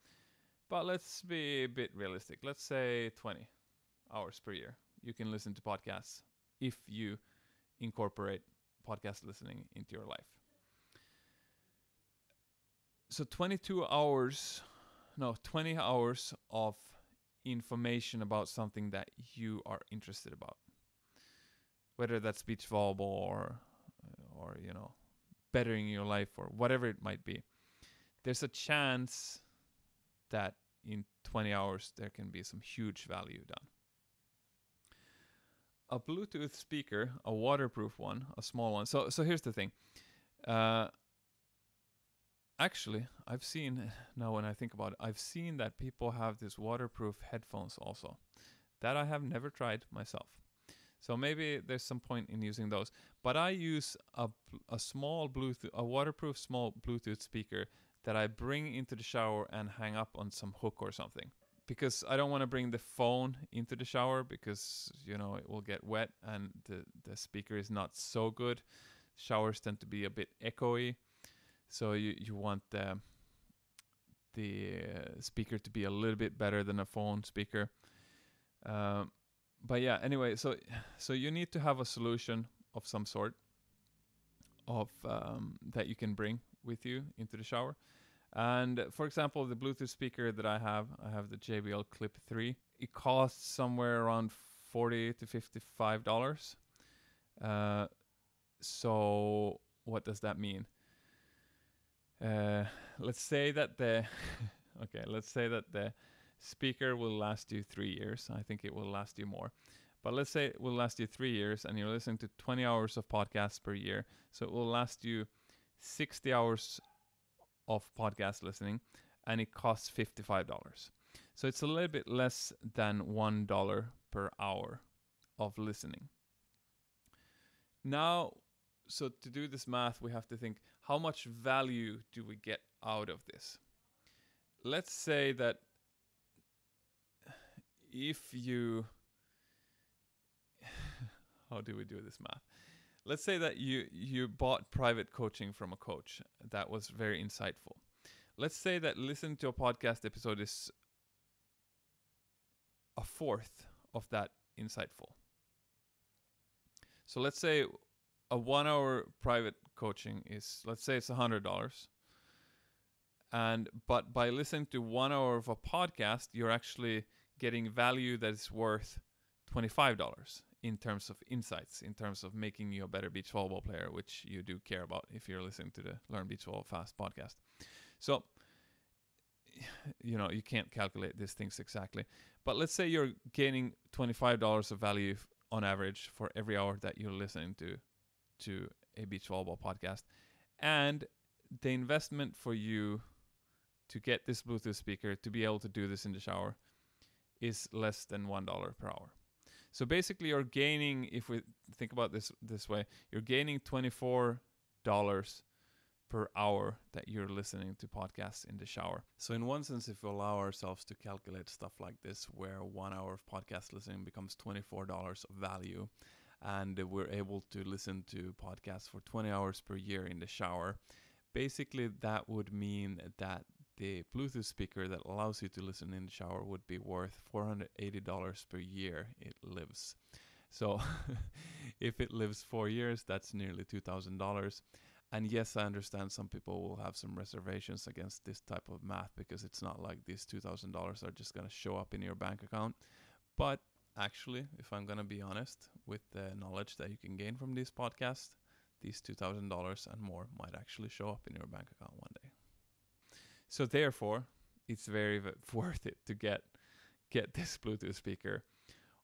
But let's be a bit realistic. Let's say 20 hours per year. You can listen to podcasts if you incorporate podcast listening into your life. So 22 hours, no, 20 hours of information about something that you are interested about. Whether that's beach volleyball or uh, or you know, bettering your life or whatever it might be. There's a chance that in 20 hours there can be some huge value done. A Bluetooth speaker, a waterproof one, a small one. So so here's the thing. Uh, actually, I've seen now when I think about it, I've seen that people have these waterproof headphones also. That I have never tried myself. So maybe there's some point in using those. But I use a a small Bluetooth, a waterproof small Bluetooth speaker that I bring into the shower and hang up on some hook or something. Because I don't want to bring the phone into the shower because you know it will get wet and the the speaker is not so good. Showers tend to be a bit echoey, so you you want the the uh, speaker to be a little bit better than a phone speaker. Um, but yeah, anyway, so so you need to have a solution of some sort of um, that you can bring with you into the shower. And for example, the Bluetooth speaker that I have, I have the JBL Clip 3. It costs somewhere around 40 to 55 dollars. Uh, so what does that mean? Uh, let's say that the okay, let's say that the speaker will last you three years. I think it will last you more. But let's say it will last you three years and you're listening to 20 hours of podcasts per year. So it will last you 60 hours of podcast listening and it costs $55. So it's a little bit less than $1 per hour of listening. Now, so to do this math, we have to think how much value do we get out of this? Let's say that if you how do we do this math let's say that you you bought private coaching from a coach. That was very insightful. Let's say that listening to a podcast episode is a fourth of that insightful. So let's say a one hour private coaching is let's say it's a hundred dollars. And but by listening to one hour of a podcast you're actually getting value that is worth $25 in terms of insights, in terms of making you a better beach volleyball player, which you do care about if you're listening to the Learn Beach Volleyball Fast podcast. So, you know, you can't calculate these things exactly, but let's say you're gaining $25 of value on average for every hour that you're listening to to a beach volleyball podcast. And the investment for you to get this Bluetooth speaker to be able to do this in the shower is less than one dollar per hour. So basically, you're gaining. If we think about this this way, you're gaining twenty four dollars per hour that you're listening to podcasts in the shower. So in one sense, if we allow ourselves to calculate stuff like this, where one hour of podcast listening becomes twenty four dollars of value, and we're able to listen to podcasts for twenty hours per year in the shower, basically that would mean that the Bluetooth speaker that allows you to listen in the shower would be worth $480 per year it lives. So if it lives four years, that's nearly $2,000. And yes, I understand some people will have some reservations against this type of math because it's not like these $2,000 are just going to show up in your bank account. But actually, if I'm going to be honest, with the knowledge that you can gain from this podcast, these $2,000 and more might actually show up in your bank account one day. So therefore, it's very worth it to get get this Bluetooth speaker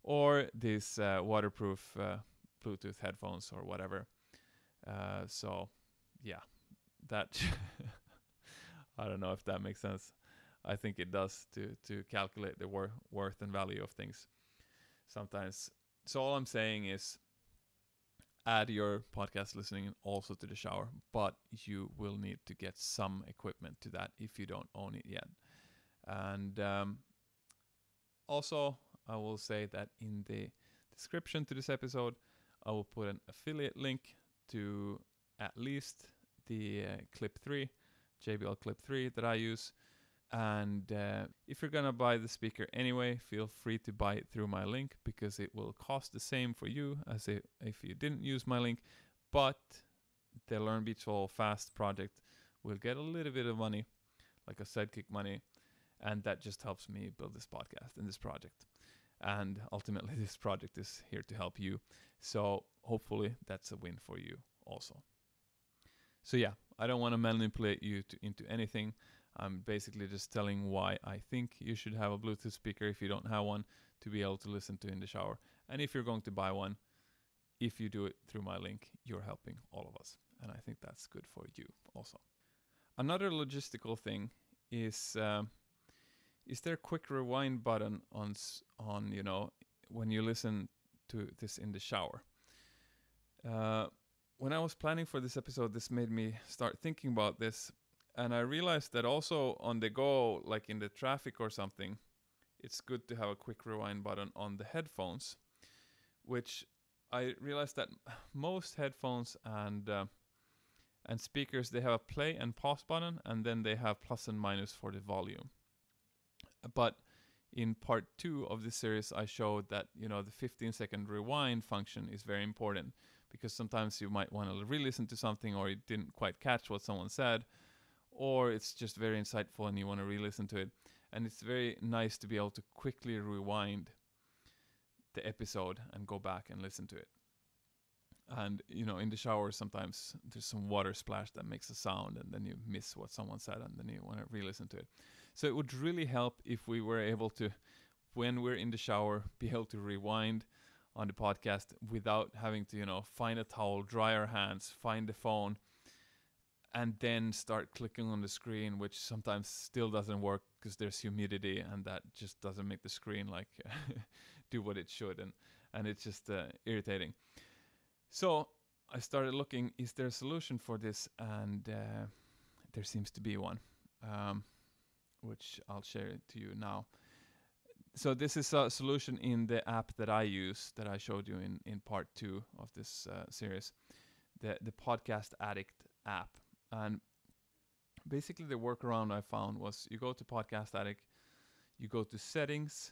or this uh, waterproof uh, Bluetooth headphones or whatever. Uh, so yeah, that I don't know if that makes sense. I think it does to to calculate the wor- worth and value of things sometimes. So all I'm saying is add your podcast listening also to the shower, but you will need to get some equipment to that if you don't own it yet. And um, also, I will say that in the description to this episode, I will put an affiliate link to at least the uh, Clip 3, JBL Clip 3 that I use. And uh, if you're gonna buy the speaker anyway, feel free to buy it through my link because it will cost the same for you as if you didn't use my link. but the Learn Beach All Fast project will get a little bit of money, like a sidekick money, and that just helps me build this podcast and this project. And ultimately, this project is here to help you. So hopefully, that's a win for you also. So yeah, I don't want to manipulate you to, into anything. I'm basically just telling why I think you should have a Bluetooth speaker if you don't have one to be able to listen to in the shower. And if you're going to buy one, if you do it through my link, you're helping all of us. And I think that's good for you also. Another logistical thing is um, is there a quick rewind button on on you know when you listen to this in the shower? Uh, when I was planning for this episode, this made me start thinking about this, and I realized that also on the go, like in the traffic or something, it's good to have a quick rewind button on the headphones, which I realized that most headphones and uh, and speakers they have a play and pause button, and then they have plus and minus for the volume. But in part two of this series, I showed that you know the 15 second rewind function is very important because sometimes you might want to re-listen to something or you didn't quite catch what someone said, or it's just very insightful and you want to re-listen to it. And it's very nice to be able to quickly rewind the episode and go back and listen to it. And you know, in the shower, sometimes there's some water splash that makes a sound, and then you miss what someone said, and then you want to re-listen to it. So it would really help if we were able to, when we're in the shower, be able to rewind on the podcast without having to, you know, find a towel, dry our hands, find the phone, and then start clicking on the screen, which sometimes still doesn't work because there's humidity and that just doesn't make the screen like do what it should, and and it's just uh, irritating. So I started looking: is there a solution for this? And uh, there seems to be one. Um, which I'll share to you now. So this is a solution in the app that I use that I showed you in, in part two of this uh, series, the the Podcast Addict app. And basically the workaround I found was you go to Podcast Addict, you go to settings.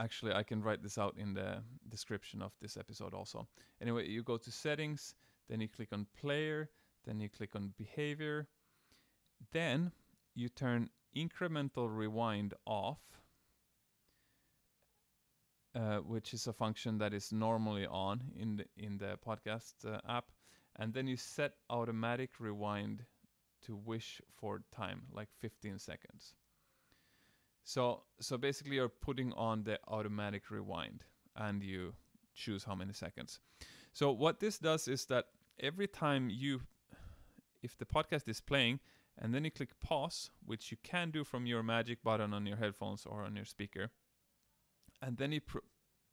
Actually, I can write this out in the description of this episode also. Anyway, you go to settings, then you click on player, then you click on behavior. Then you turn incremental rewind off, uh, which is a function that is normally on in the in the podcast uh, app, and then you set automatic rewind to wish for time, like 15 seconds. So so basically, you're putting on the automatic rewind, and you choose how many seconds. So what this does is that every time you, if the podcast is playing, and then you click pause, which you can do from your magic button on your headphones or on your speaker. And then you pr-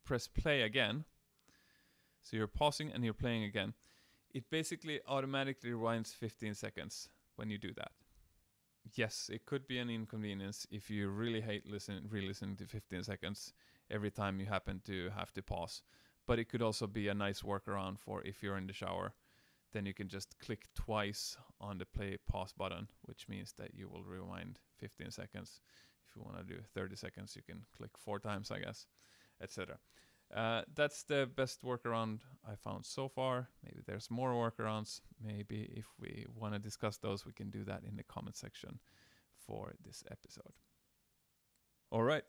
press play again. So you're pausing and you're playing again. It basically automatically rewinds 15 seconds when you do that. Yes, it could be an inconvenience if you really hate listen re-listening to 15 seconds every time you happen to have to pause. But it could also be a nice workaround for if you're in the shower then you can just click twice on the play pause button, which means that you will rewind 15 seconds. If you want to do 30 seconds, you can click four times, I guess, etc. Uh, that's the best workaround I found so far. Maybe there's more workarounds. Maybe if we want to discuss those, we can do that in the comment section for this episode. All right,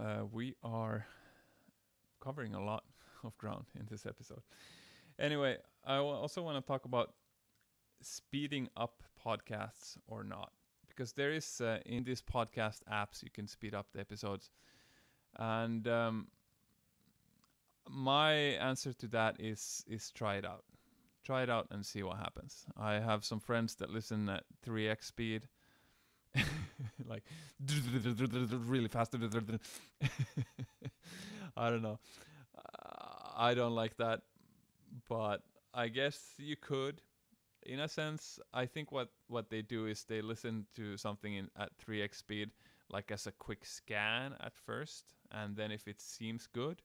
uh, we are covering a lot of ground in this episode. Anyway, I also want to talk about speeding up podcasts or not, because there is uh, in these podcast apps you can speed up the episodes, and um, my answer to that is is try it out, try it out and see what happens. I have some friends that listen at 3x speed. like really fast. I don't know. I don't like that but I guess you could. In a sense, I think what what they do is they listen to something in at 3x speed like as a quick scan at first and then if it seems good,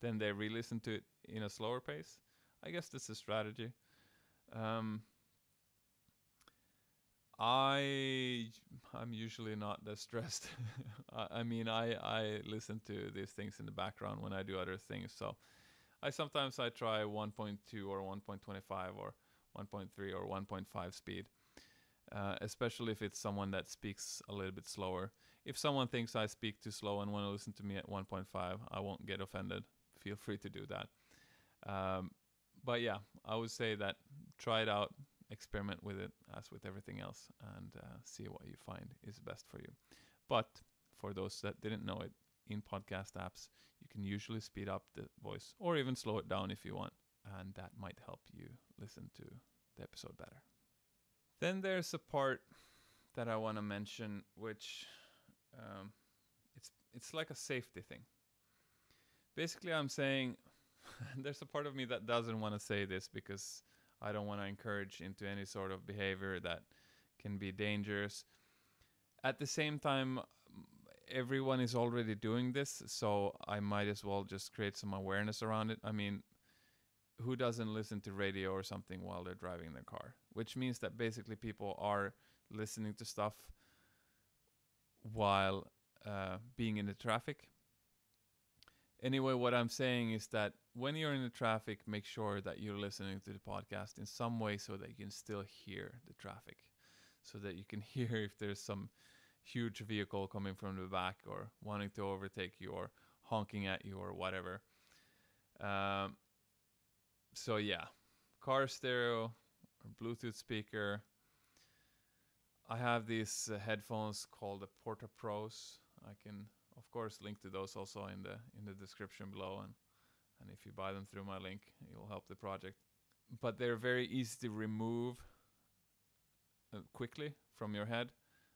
then they re-listen to it in a slower pace. I guess that's a strategy. Um, I I'm usually not that stressed. I, I mean I I listen to these things in the background when I do other things, so I sometimes I try 1.2 or 1.25 or 1.3 or 1.5 speed, uh, especially if it's someone that speaks a little bit slower. If someone thinks I speak too slow and want to listen to me at 1.5, I won't get offended. Feel free to do that. Um, but yeah, I would say that try it out, experiment with it as with everything else, and uh, see what you find is best for you. But for those that didn't know it, in podcast apps, you can usually speed up the voice or even slow it down if you want, and that might help you listen to the episode better. Then there's a part that I want to mention, which um, it's it's like a safety thing. Basically, I'm saying there's a part of me that doesn't want to say this because I don't want to encourage into any sort of behavior that can be dangerous. At the same time, everyone is already doing this, so I might as well just create some awareness around it. I mean, who doesn't listen to radio or something while they're driving their car? Which means that basically people are listening to stuff while uh, being in the traffic. Anyway, what I'm saying is that when you're in the traffic, make sure that you're listening to the podcast in some way so that you can still hear the traffic, so that you can hear if there's some huge vehicle coming from the back or wanting to overtake you or honking at you or whatever. Um, so yeah, car stereo, Bluetooth speaker. I have these uh, headphones called the Porta Pros. I can, of course, link to those also in the in the description below, and and if you buy them through my link, it will help the project. But they're very easy to remove uh, quickly from your head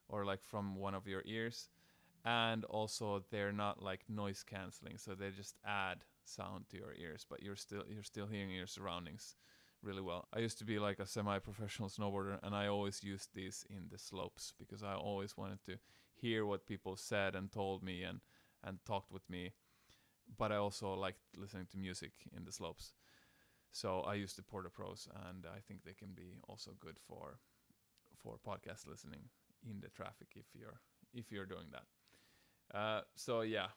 or like from one of your ears and also they're not like noise canceling so they just add sound to your ears but you're still you're still hearing your surroundings really well i used to be like a semi-professional snowboarder and i always used these in the slopes because i always wanted to hear what people said and told me and and talked with me but i also liked listening to music in the slopes so i used the porta pros and i think they can be also good for for podcast listening in the traffic if you're if you're doing that. Uh, so yeah,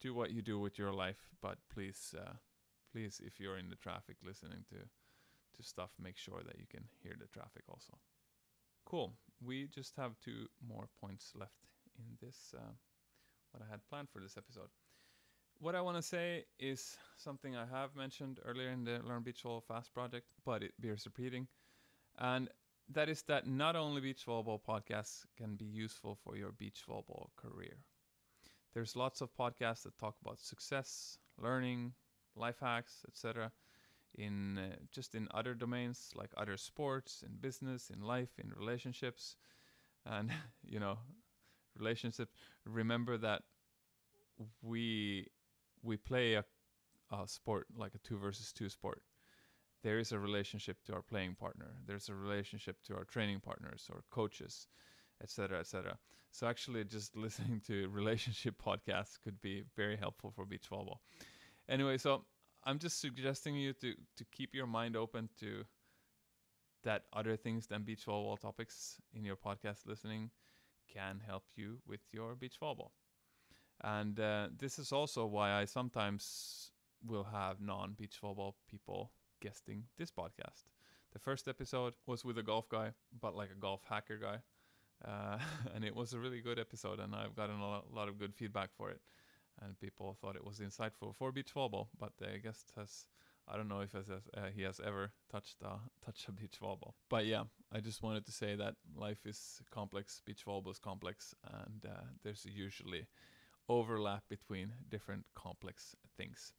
do what you do with your life, but please, uh, please, if you're in the traffic listening to to stuff, make sure that you can hear the traffic also. Cool. We just have two more points left in this. Uh, what I had planned for this episode. What I want to say is something I have mentioned earlier in the Learn Beach Volleyball Fast project, but it bears repeating. And that is that not only beach volleyball podcasts can be useful for your beach volleyball career. There's lots of podcasts that talk about success, learning, life hacks, etc. in uh, just in other domains like other sports, in business, in life, in relationships. And you know, relationship remember that we we play a, a sport like a 2 versus 2 sport. There is a relationship to our playing partner. There's a relationship to our training partners or coaches etc etc so actually just listening to relationship podcasts could be very helpful for beach volleyball. Anyway so i'm just suggesting you to to keep your mind open to that other things than beach volleyball topics in your podcast listening can help you with your beach volleyball and uh, this is also why i sometimes will have non-beach volleyball people guesting this podcast. The first episode was with a golf guy, but like a golf hacker guy. Uh, and it was a really good episode, and I've gotten a lot of good feedback for it. And people thought it was insightful for beach volleyball, but the guest has, I don't know if has, uh, he has ever touched, a touched a beach volleyball. But yeah, I just wanted to say that life is complex, beach volleyball is complex, and uh, there's usually overlap between different complex things.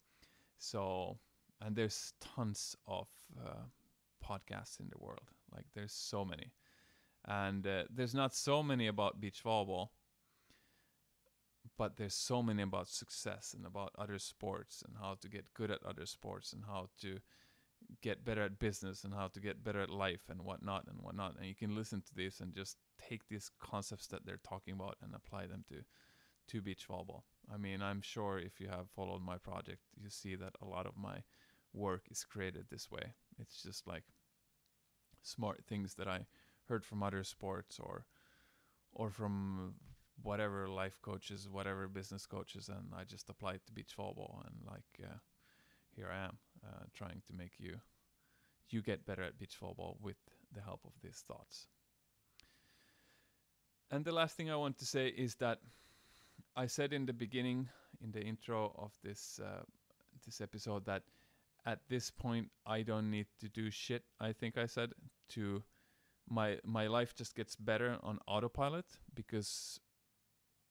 So and there's tons of uh, podcasts in the world. Like there's so many, and uh, there's not so many about beach volleyball, but there's so many about success and about other sports and how to get good at other sports and how to get better at business and how to get better at life and whatnot and whatnot. And you can listen to this and just take these concepts that they're talking about and apply them to to beach volleyball. I mean, I'm sure if you have followed my project, you see that a lot of my work is created this way. It's just like smart things that I heard from other sports or or from whatever life coaches, whatever business coaches, and I just applied to beach volleyball and like uh, here I am uh, trying to make you you get better at beach volleyball with the help of these thoughts. And the last thing I want to say is that I said in the beginning, in the intro of this uh, this episode, that at this point I don't need to do shit. I think I said to my my life just gets better on autopilot because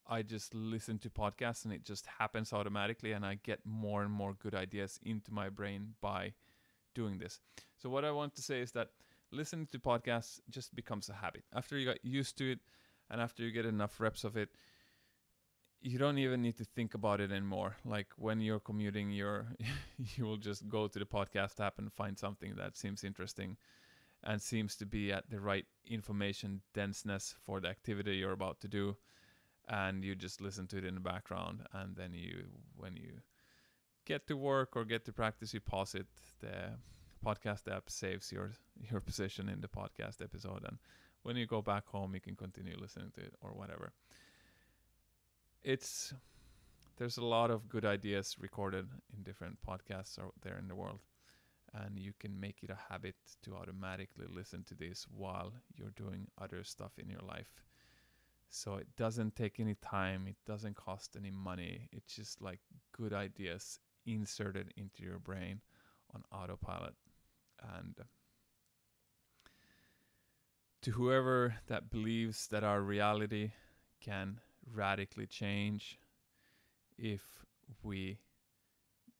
I just listen to podcasts and it just happens automatically, and I get more and more good ideas into my brain by doing this. So what I want to say is that listening to podcasts just becomes a habit. After you got used to it, and after you get enough reps of it, you don't even need to think about it anymore. Like when you're commuting, you're you will just go to the podcast app and find something that seems interesting and seems to be at the right information denseness for the activity you're about to do and you just listen to it in the background and then you when you get to work or get to practice you pause it. The podcast app saves your your position in the podcast episode and when you go back home you can continue listening to it or whatever. It's there's a lot of good ideas recorded in different podcasts out there in the world and you can make it a habit to automatically listen to this while you're doing other stuff in your life so it doesn't take any time it doesn't cost any money it's just like good ideas inserted into your brain on autopilot and to whoever that believes that our reality can radically change if we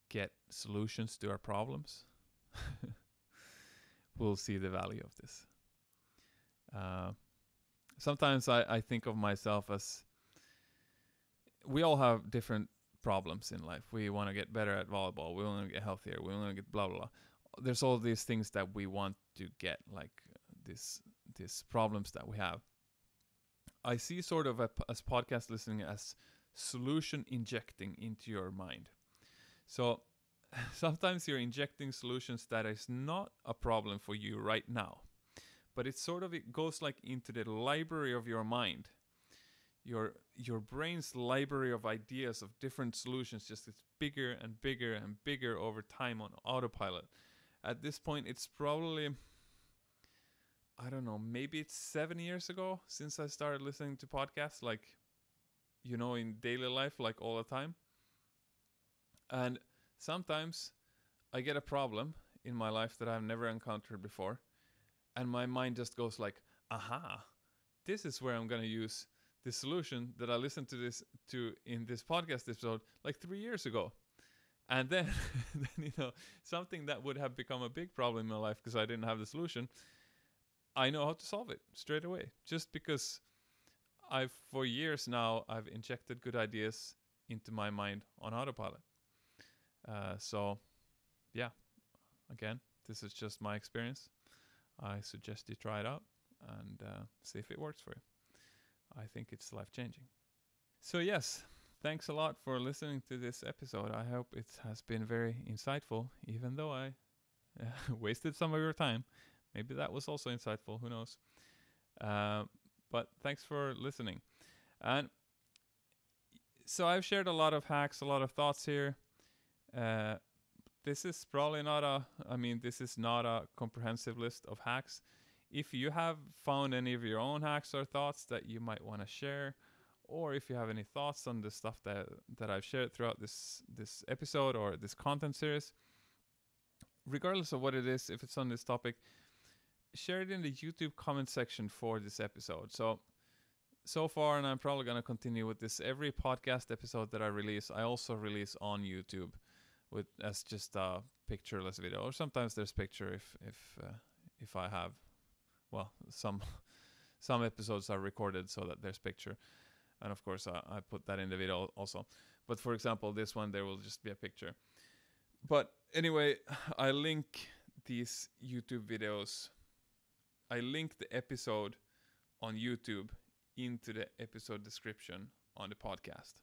get solutions to our problems, we'll see the value of this. Uh, sometimes I, I think of myself as we all have different problems in life. We want to get better at volleyball. We want to get healthier. We want to get blah blah blah. There's all these things that we want to get, like this these problems that we have. I see sort of a, as podcast listening as solution injecting into your mind. So sometimes you're injecting solutions that is not a problem for you right now, but it sort of it goes like into the library of your mind. Your your brain's library of ideas of different solutions just gets bigger and bigger and bigger over time on autopilot. At this point, it's probably I don't know, maybe it's seven years ago since I started listening to podcasts, like, you know, in daily life, like all the time. And sometimes I get a problem in my life that I've never encountered before. And my mind just goes like, aha, this is where I'm going to use the solution that I listened to this to in this podcast episode like three years ago. And then, then you know, something that would have become a big problem in my life because I didn't have the solution I know how to solve it straight away just because I've for years now I've injected good ideas into my mind on autopilot. Uh, so, yeah, again, this is just my experience. I suggest you try it out and uh, see if it works for you. I think it's life changing. So, yes, thanks a lot for listening to this episode. I hope it has been very insightful, even though I uh, wasted some of your time. Maybe that was also insightful. Who knows? Uh, but thanks for listening. And so I've shared a lot of hacks, a lot of thoughts here. Uh, this is probably not a, I mean, this is not a comprehensive list of hacks. If you have found any of your own hacks or thoughts that you might want to share, or if you have any thoughts on the stuff that that I've shared throughout this this episode or this content series, regardless of what it is, if it's on this topic, share it in the YouTube comment section for this episode. So so far, and I'm probably gonna continue with this. Every podcast episode that I release, I also release on YouTube with as just a pictureless video, or sometimes there's picture if if uh, if I have, well, some some episodes are recorded so that there's picture, and of course I, I put that in the video also. But for example, this one there will just be a picture. But anyway, I link these YouTube videos I link the episode on YouTube into the episode description on the podcast.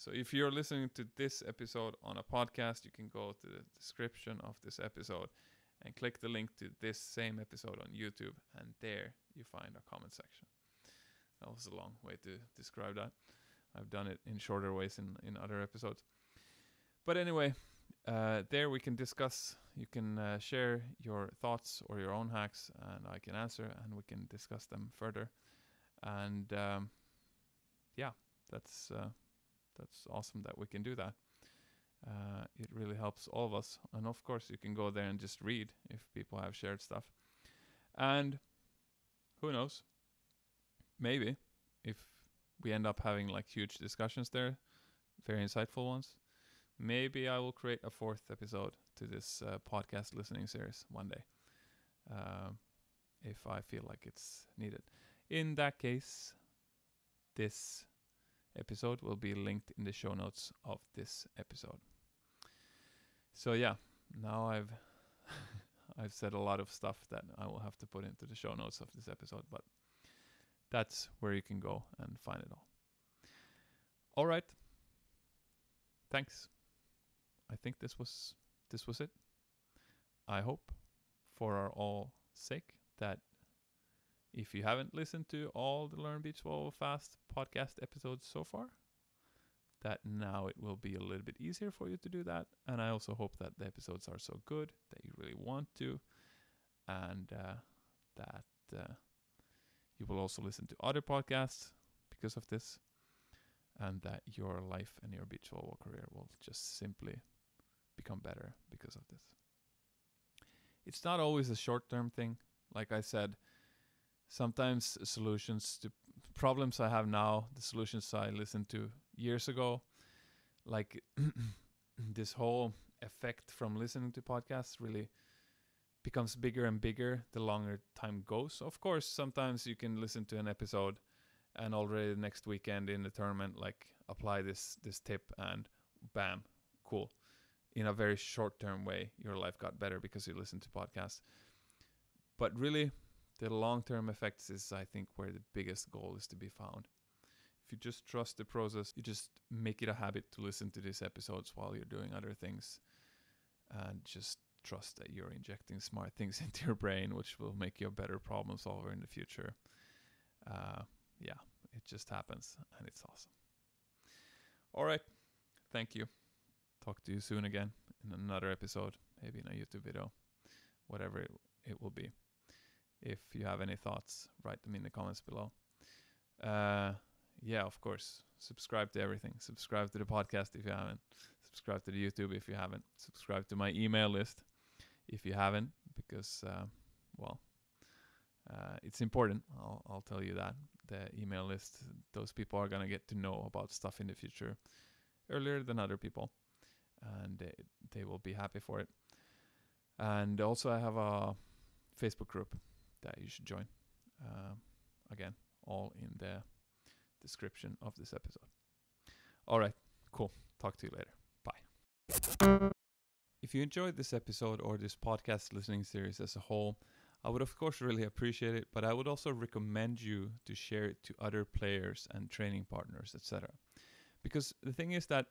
So if you're listening to this episode on a podcast, you can go to the description of this episode and click the link to this same episode on YouTube, and there you find a comment section. That was a long way to describe that. I've done it in shorter ways in, in other episodes. But anyway, uh, there we can discuss. You can uh, share your thoughts or your own hacks, and I can answer, and we can discuss them further. And um, yeah, that's uh, that's awesome that we can do that. Uh, it really helps all of us, and of course, you can go there and just read if people have shared stuff. And who knows? Maybe if we end up having like huge discussions there, very insightful ones, maybe I will create a fourth episode to this uh, podcast listening series one day, um, if I feel like it's needed. In that case, this episode will be linked in the show notes of this episode. So yeah, now I've I've said a lot of stuff that I will have to put into the show notes of this episode, but that's where you can go and find it all. All right. Thanks. I think this was this was it. I hope for our all sake that if you haven't listened to all the Learn Beach Volleyball Fast podcast episodes so far, that now it will be a little bit easier for you to do that. And I also hope that the episodes are so good that you really want to, and uh, that uh, you will also listen to other podcasts because of this, and that your life and your beach volleyball career will just simply become better because of this. It's not always a short term thing. Like I said, sometimes solutions to problems I have now, the solutions I listened to years ago, like this whole effect from listening to podcasts really becomes bigger and bigger the longer time goes. Of course, sometimes you can listen to an episode and already the next weekend in the tournament like apply this this tip and bam, cool. In a very short term way, your life got better because you listened to podcasts. But really, the long term effects is I think where the biggest goal is to be found. If you just trust the process, you just make it a habit to listen to these episodes while you're doing other things and just trust that you're injecting smart things into your brain, which will make you a better problem solver in the future. Uh, yeah, it just happens and it's awesome. All right. Thank you. Talk to you soon again in another episode, maybe in a YouTube video, whatever it, it will be. If you have any thoughts, write them in the comments below. Uh, yeah, of course. Subscribe to everything. Subscribe to the podcast if you haven't. Subscribe to the YouTube if you haven't. Subscribe to my email list if you haven't, because, uh, well, uh, it's important. I'll, I'll tell you that. The email list, those people are going to get to know about stuff in the future earlier than other people, and they, they will be happy for it. And also, I have a Facebook group that you should join. Uh, again, all in the description of this episode. All right, cool. Talk to you later. Bye. If you enjoyed this episode or this podcast listening series as a whole, I would of course really appreciate it, but I would also recommend you to share it to other players and training partners, etc. Because the thing is that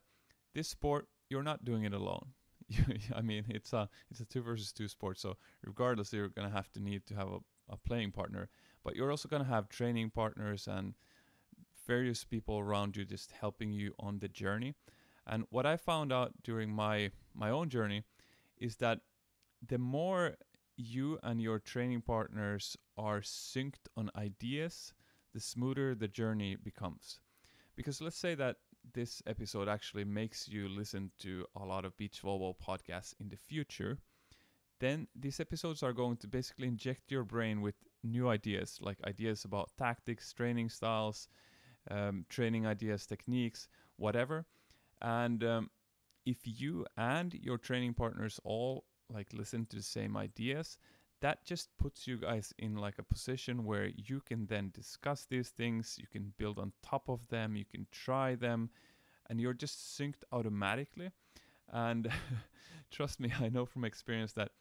this sport, you're not doing it alone. I mean, it's a it's a two versus two sport, so regardless, you're gonna have to need to have a, a playing partner, but you're also gonna have training partners and various people around you just helping you on the journey. And what I found out during my my own journey is that the more you and your training partners are synced on ideas, the smoother the journey becomes. Because let's say that this episode actually makes you listen to a lot of beach volleyball podcasts in the future, then these episodes are going to basically inject your brain with new ideas, like ideas about tactics, training styles, um, training ideas, techniques, whatever. And um, if you and your training partners all like listen to the same ideas, that just puts you guys in like a position where you can then discuss these things, you can build on top of them, you can try them, and you're just synced automatically. And trust me, I know from experience that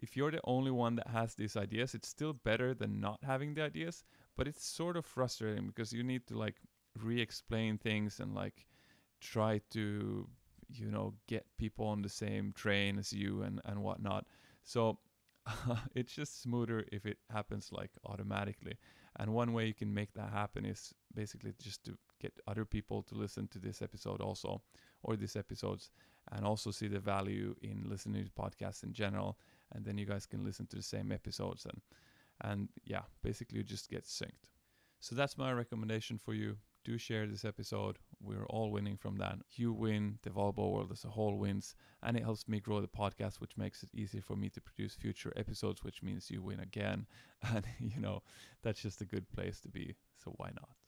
if you're the only one that has these ideas, it's still better than not having the ideas, but it's sort of frustrating because you need to like re-explain things and like try to you know get people on the same train as you and and whatnot so it's just smoother if it happens like automatically. And one way you can make that happen is basically just to get other people to listen to this episode also, or these episodes, and also see the value in listening to podcasts in general. And then you guys can listen to the same episodes and and yeah, basically you just get synced. So that's my recommendation for you. Do share this episode. We're all winning from that. You win, the volleyball world as a whole wins, and it helps me grow the podcast, which makes it easier for me to produce future episodes, which means you win again. And you know, that's just a good place to be. So why not?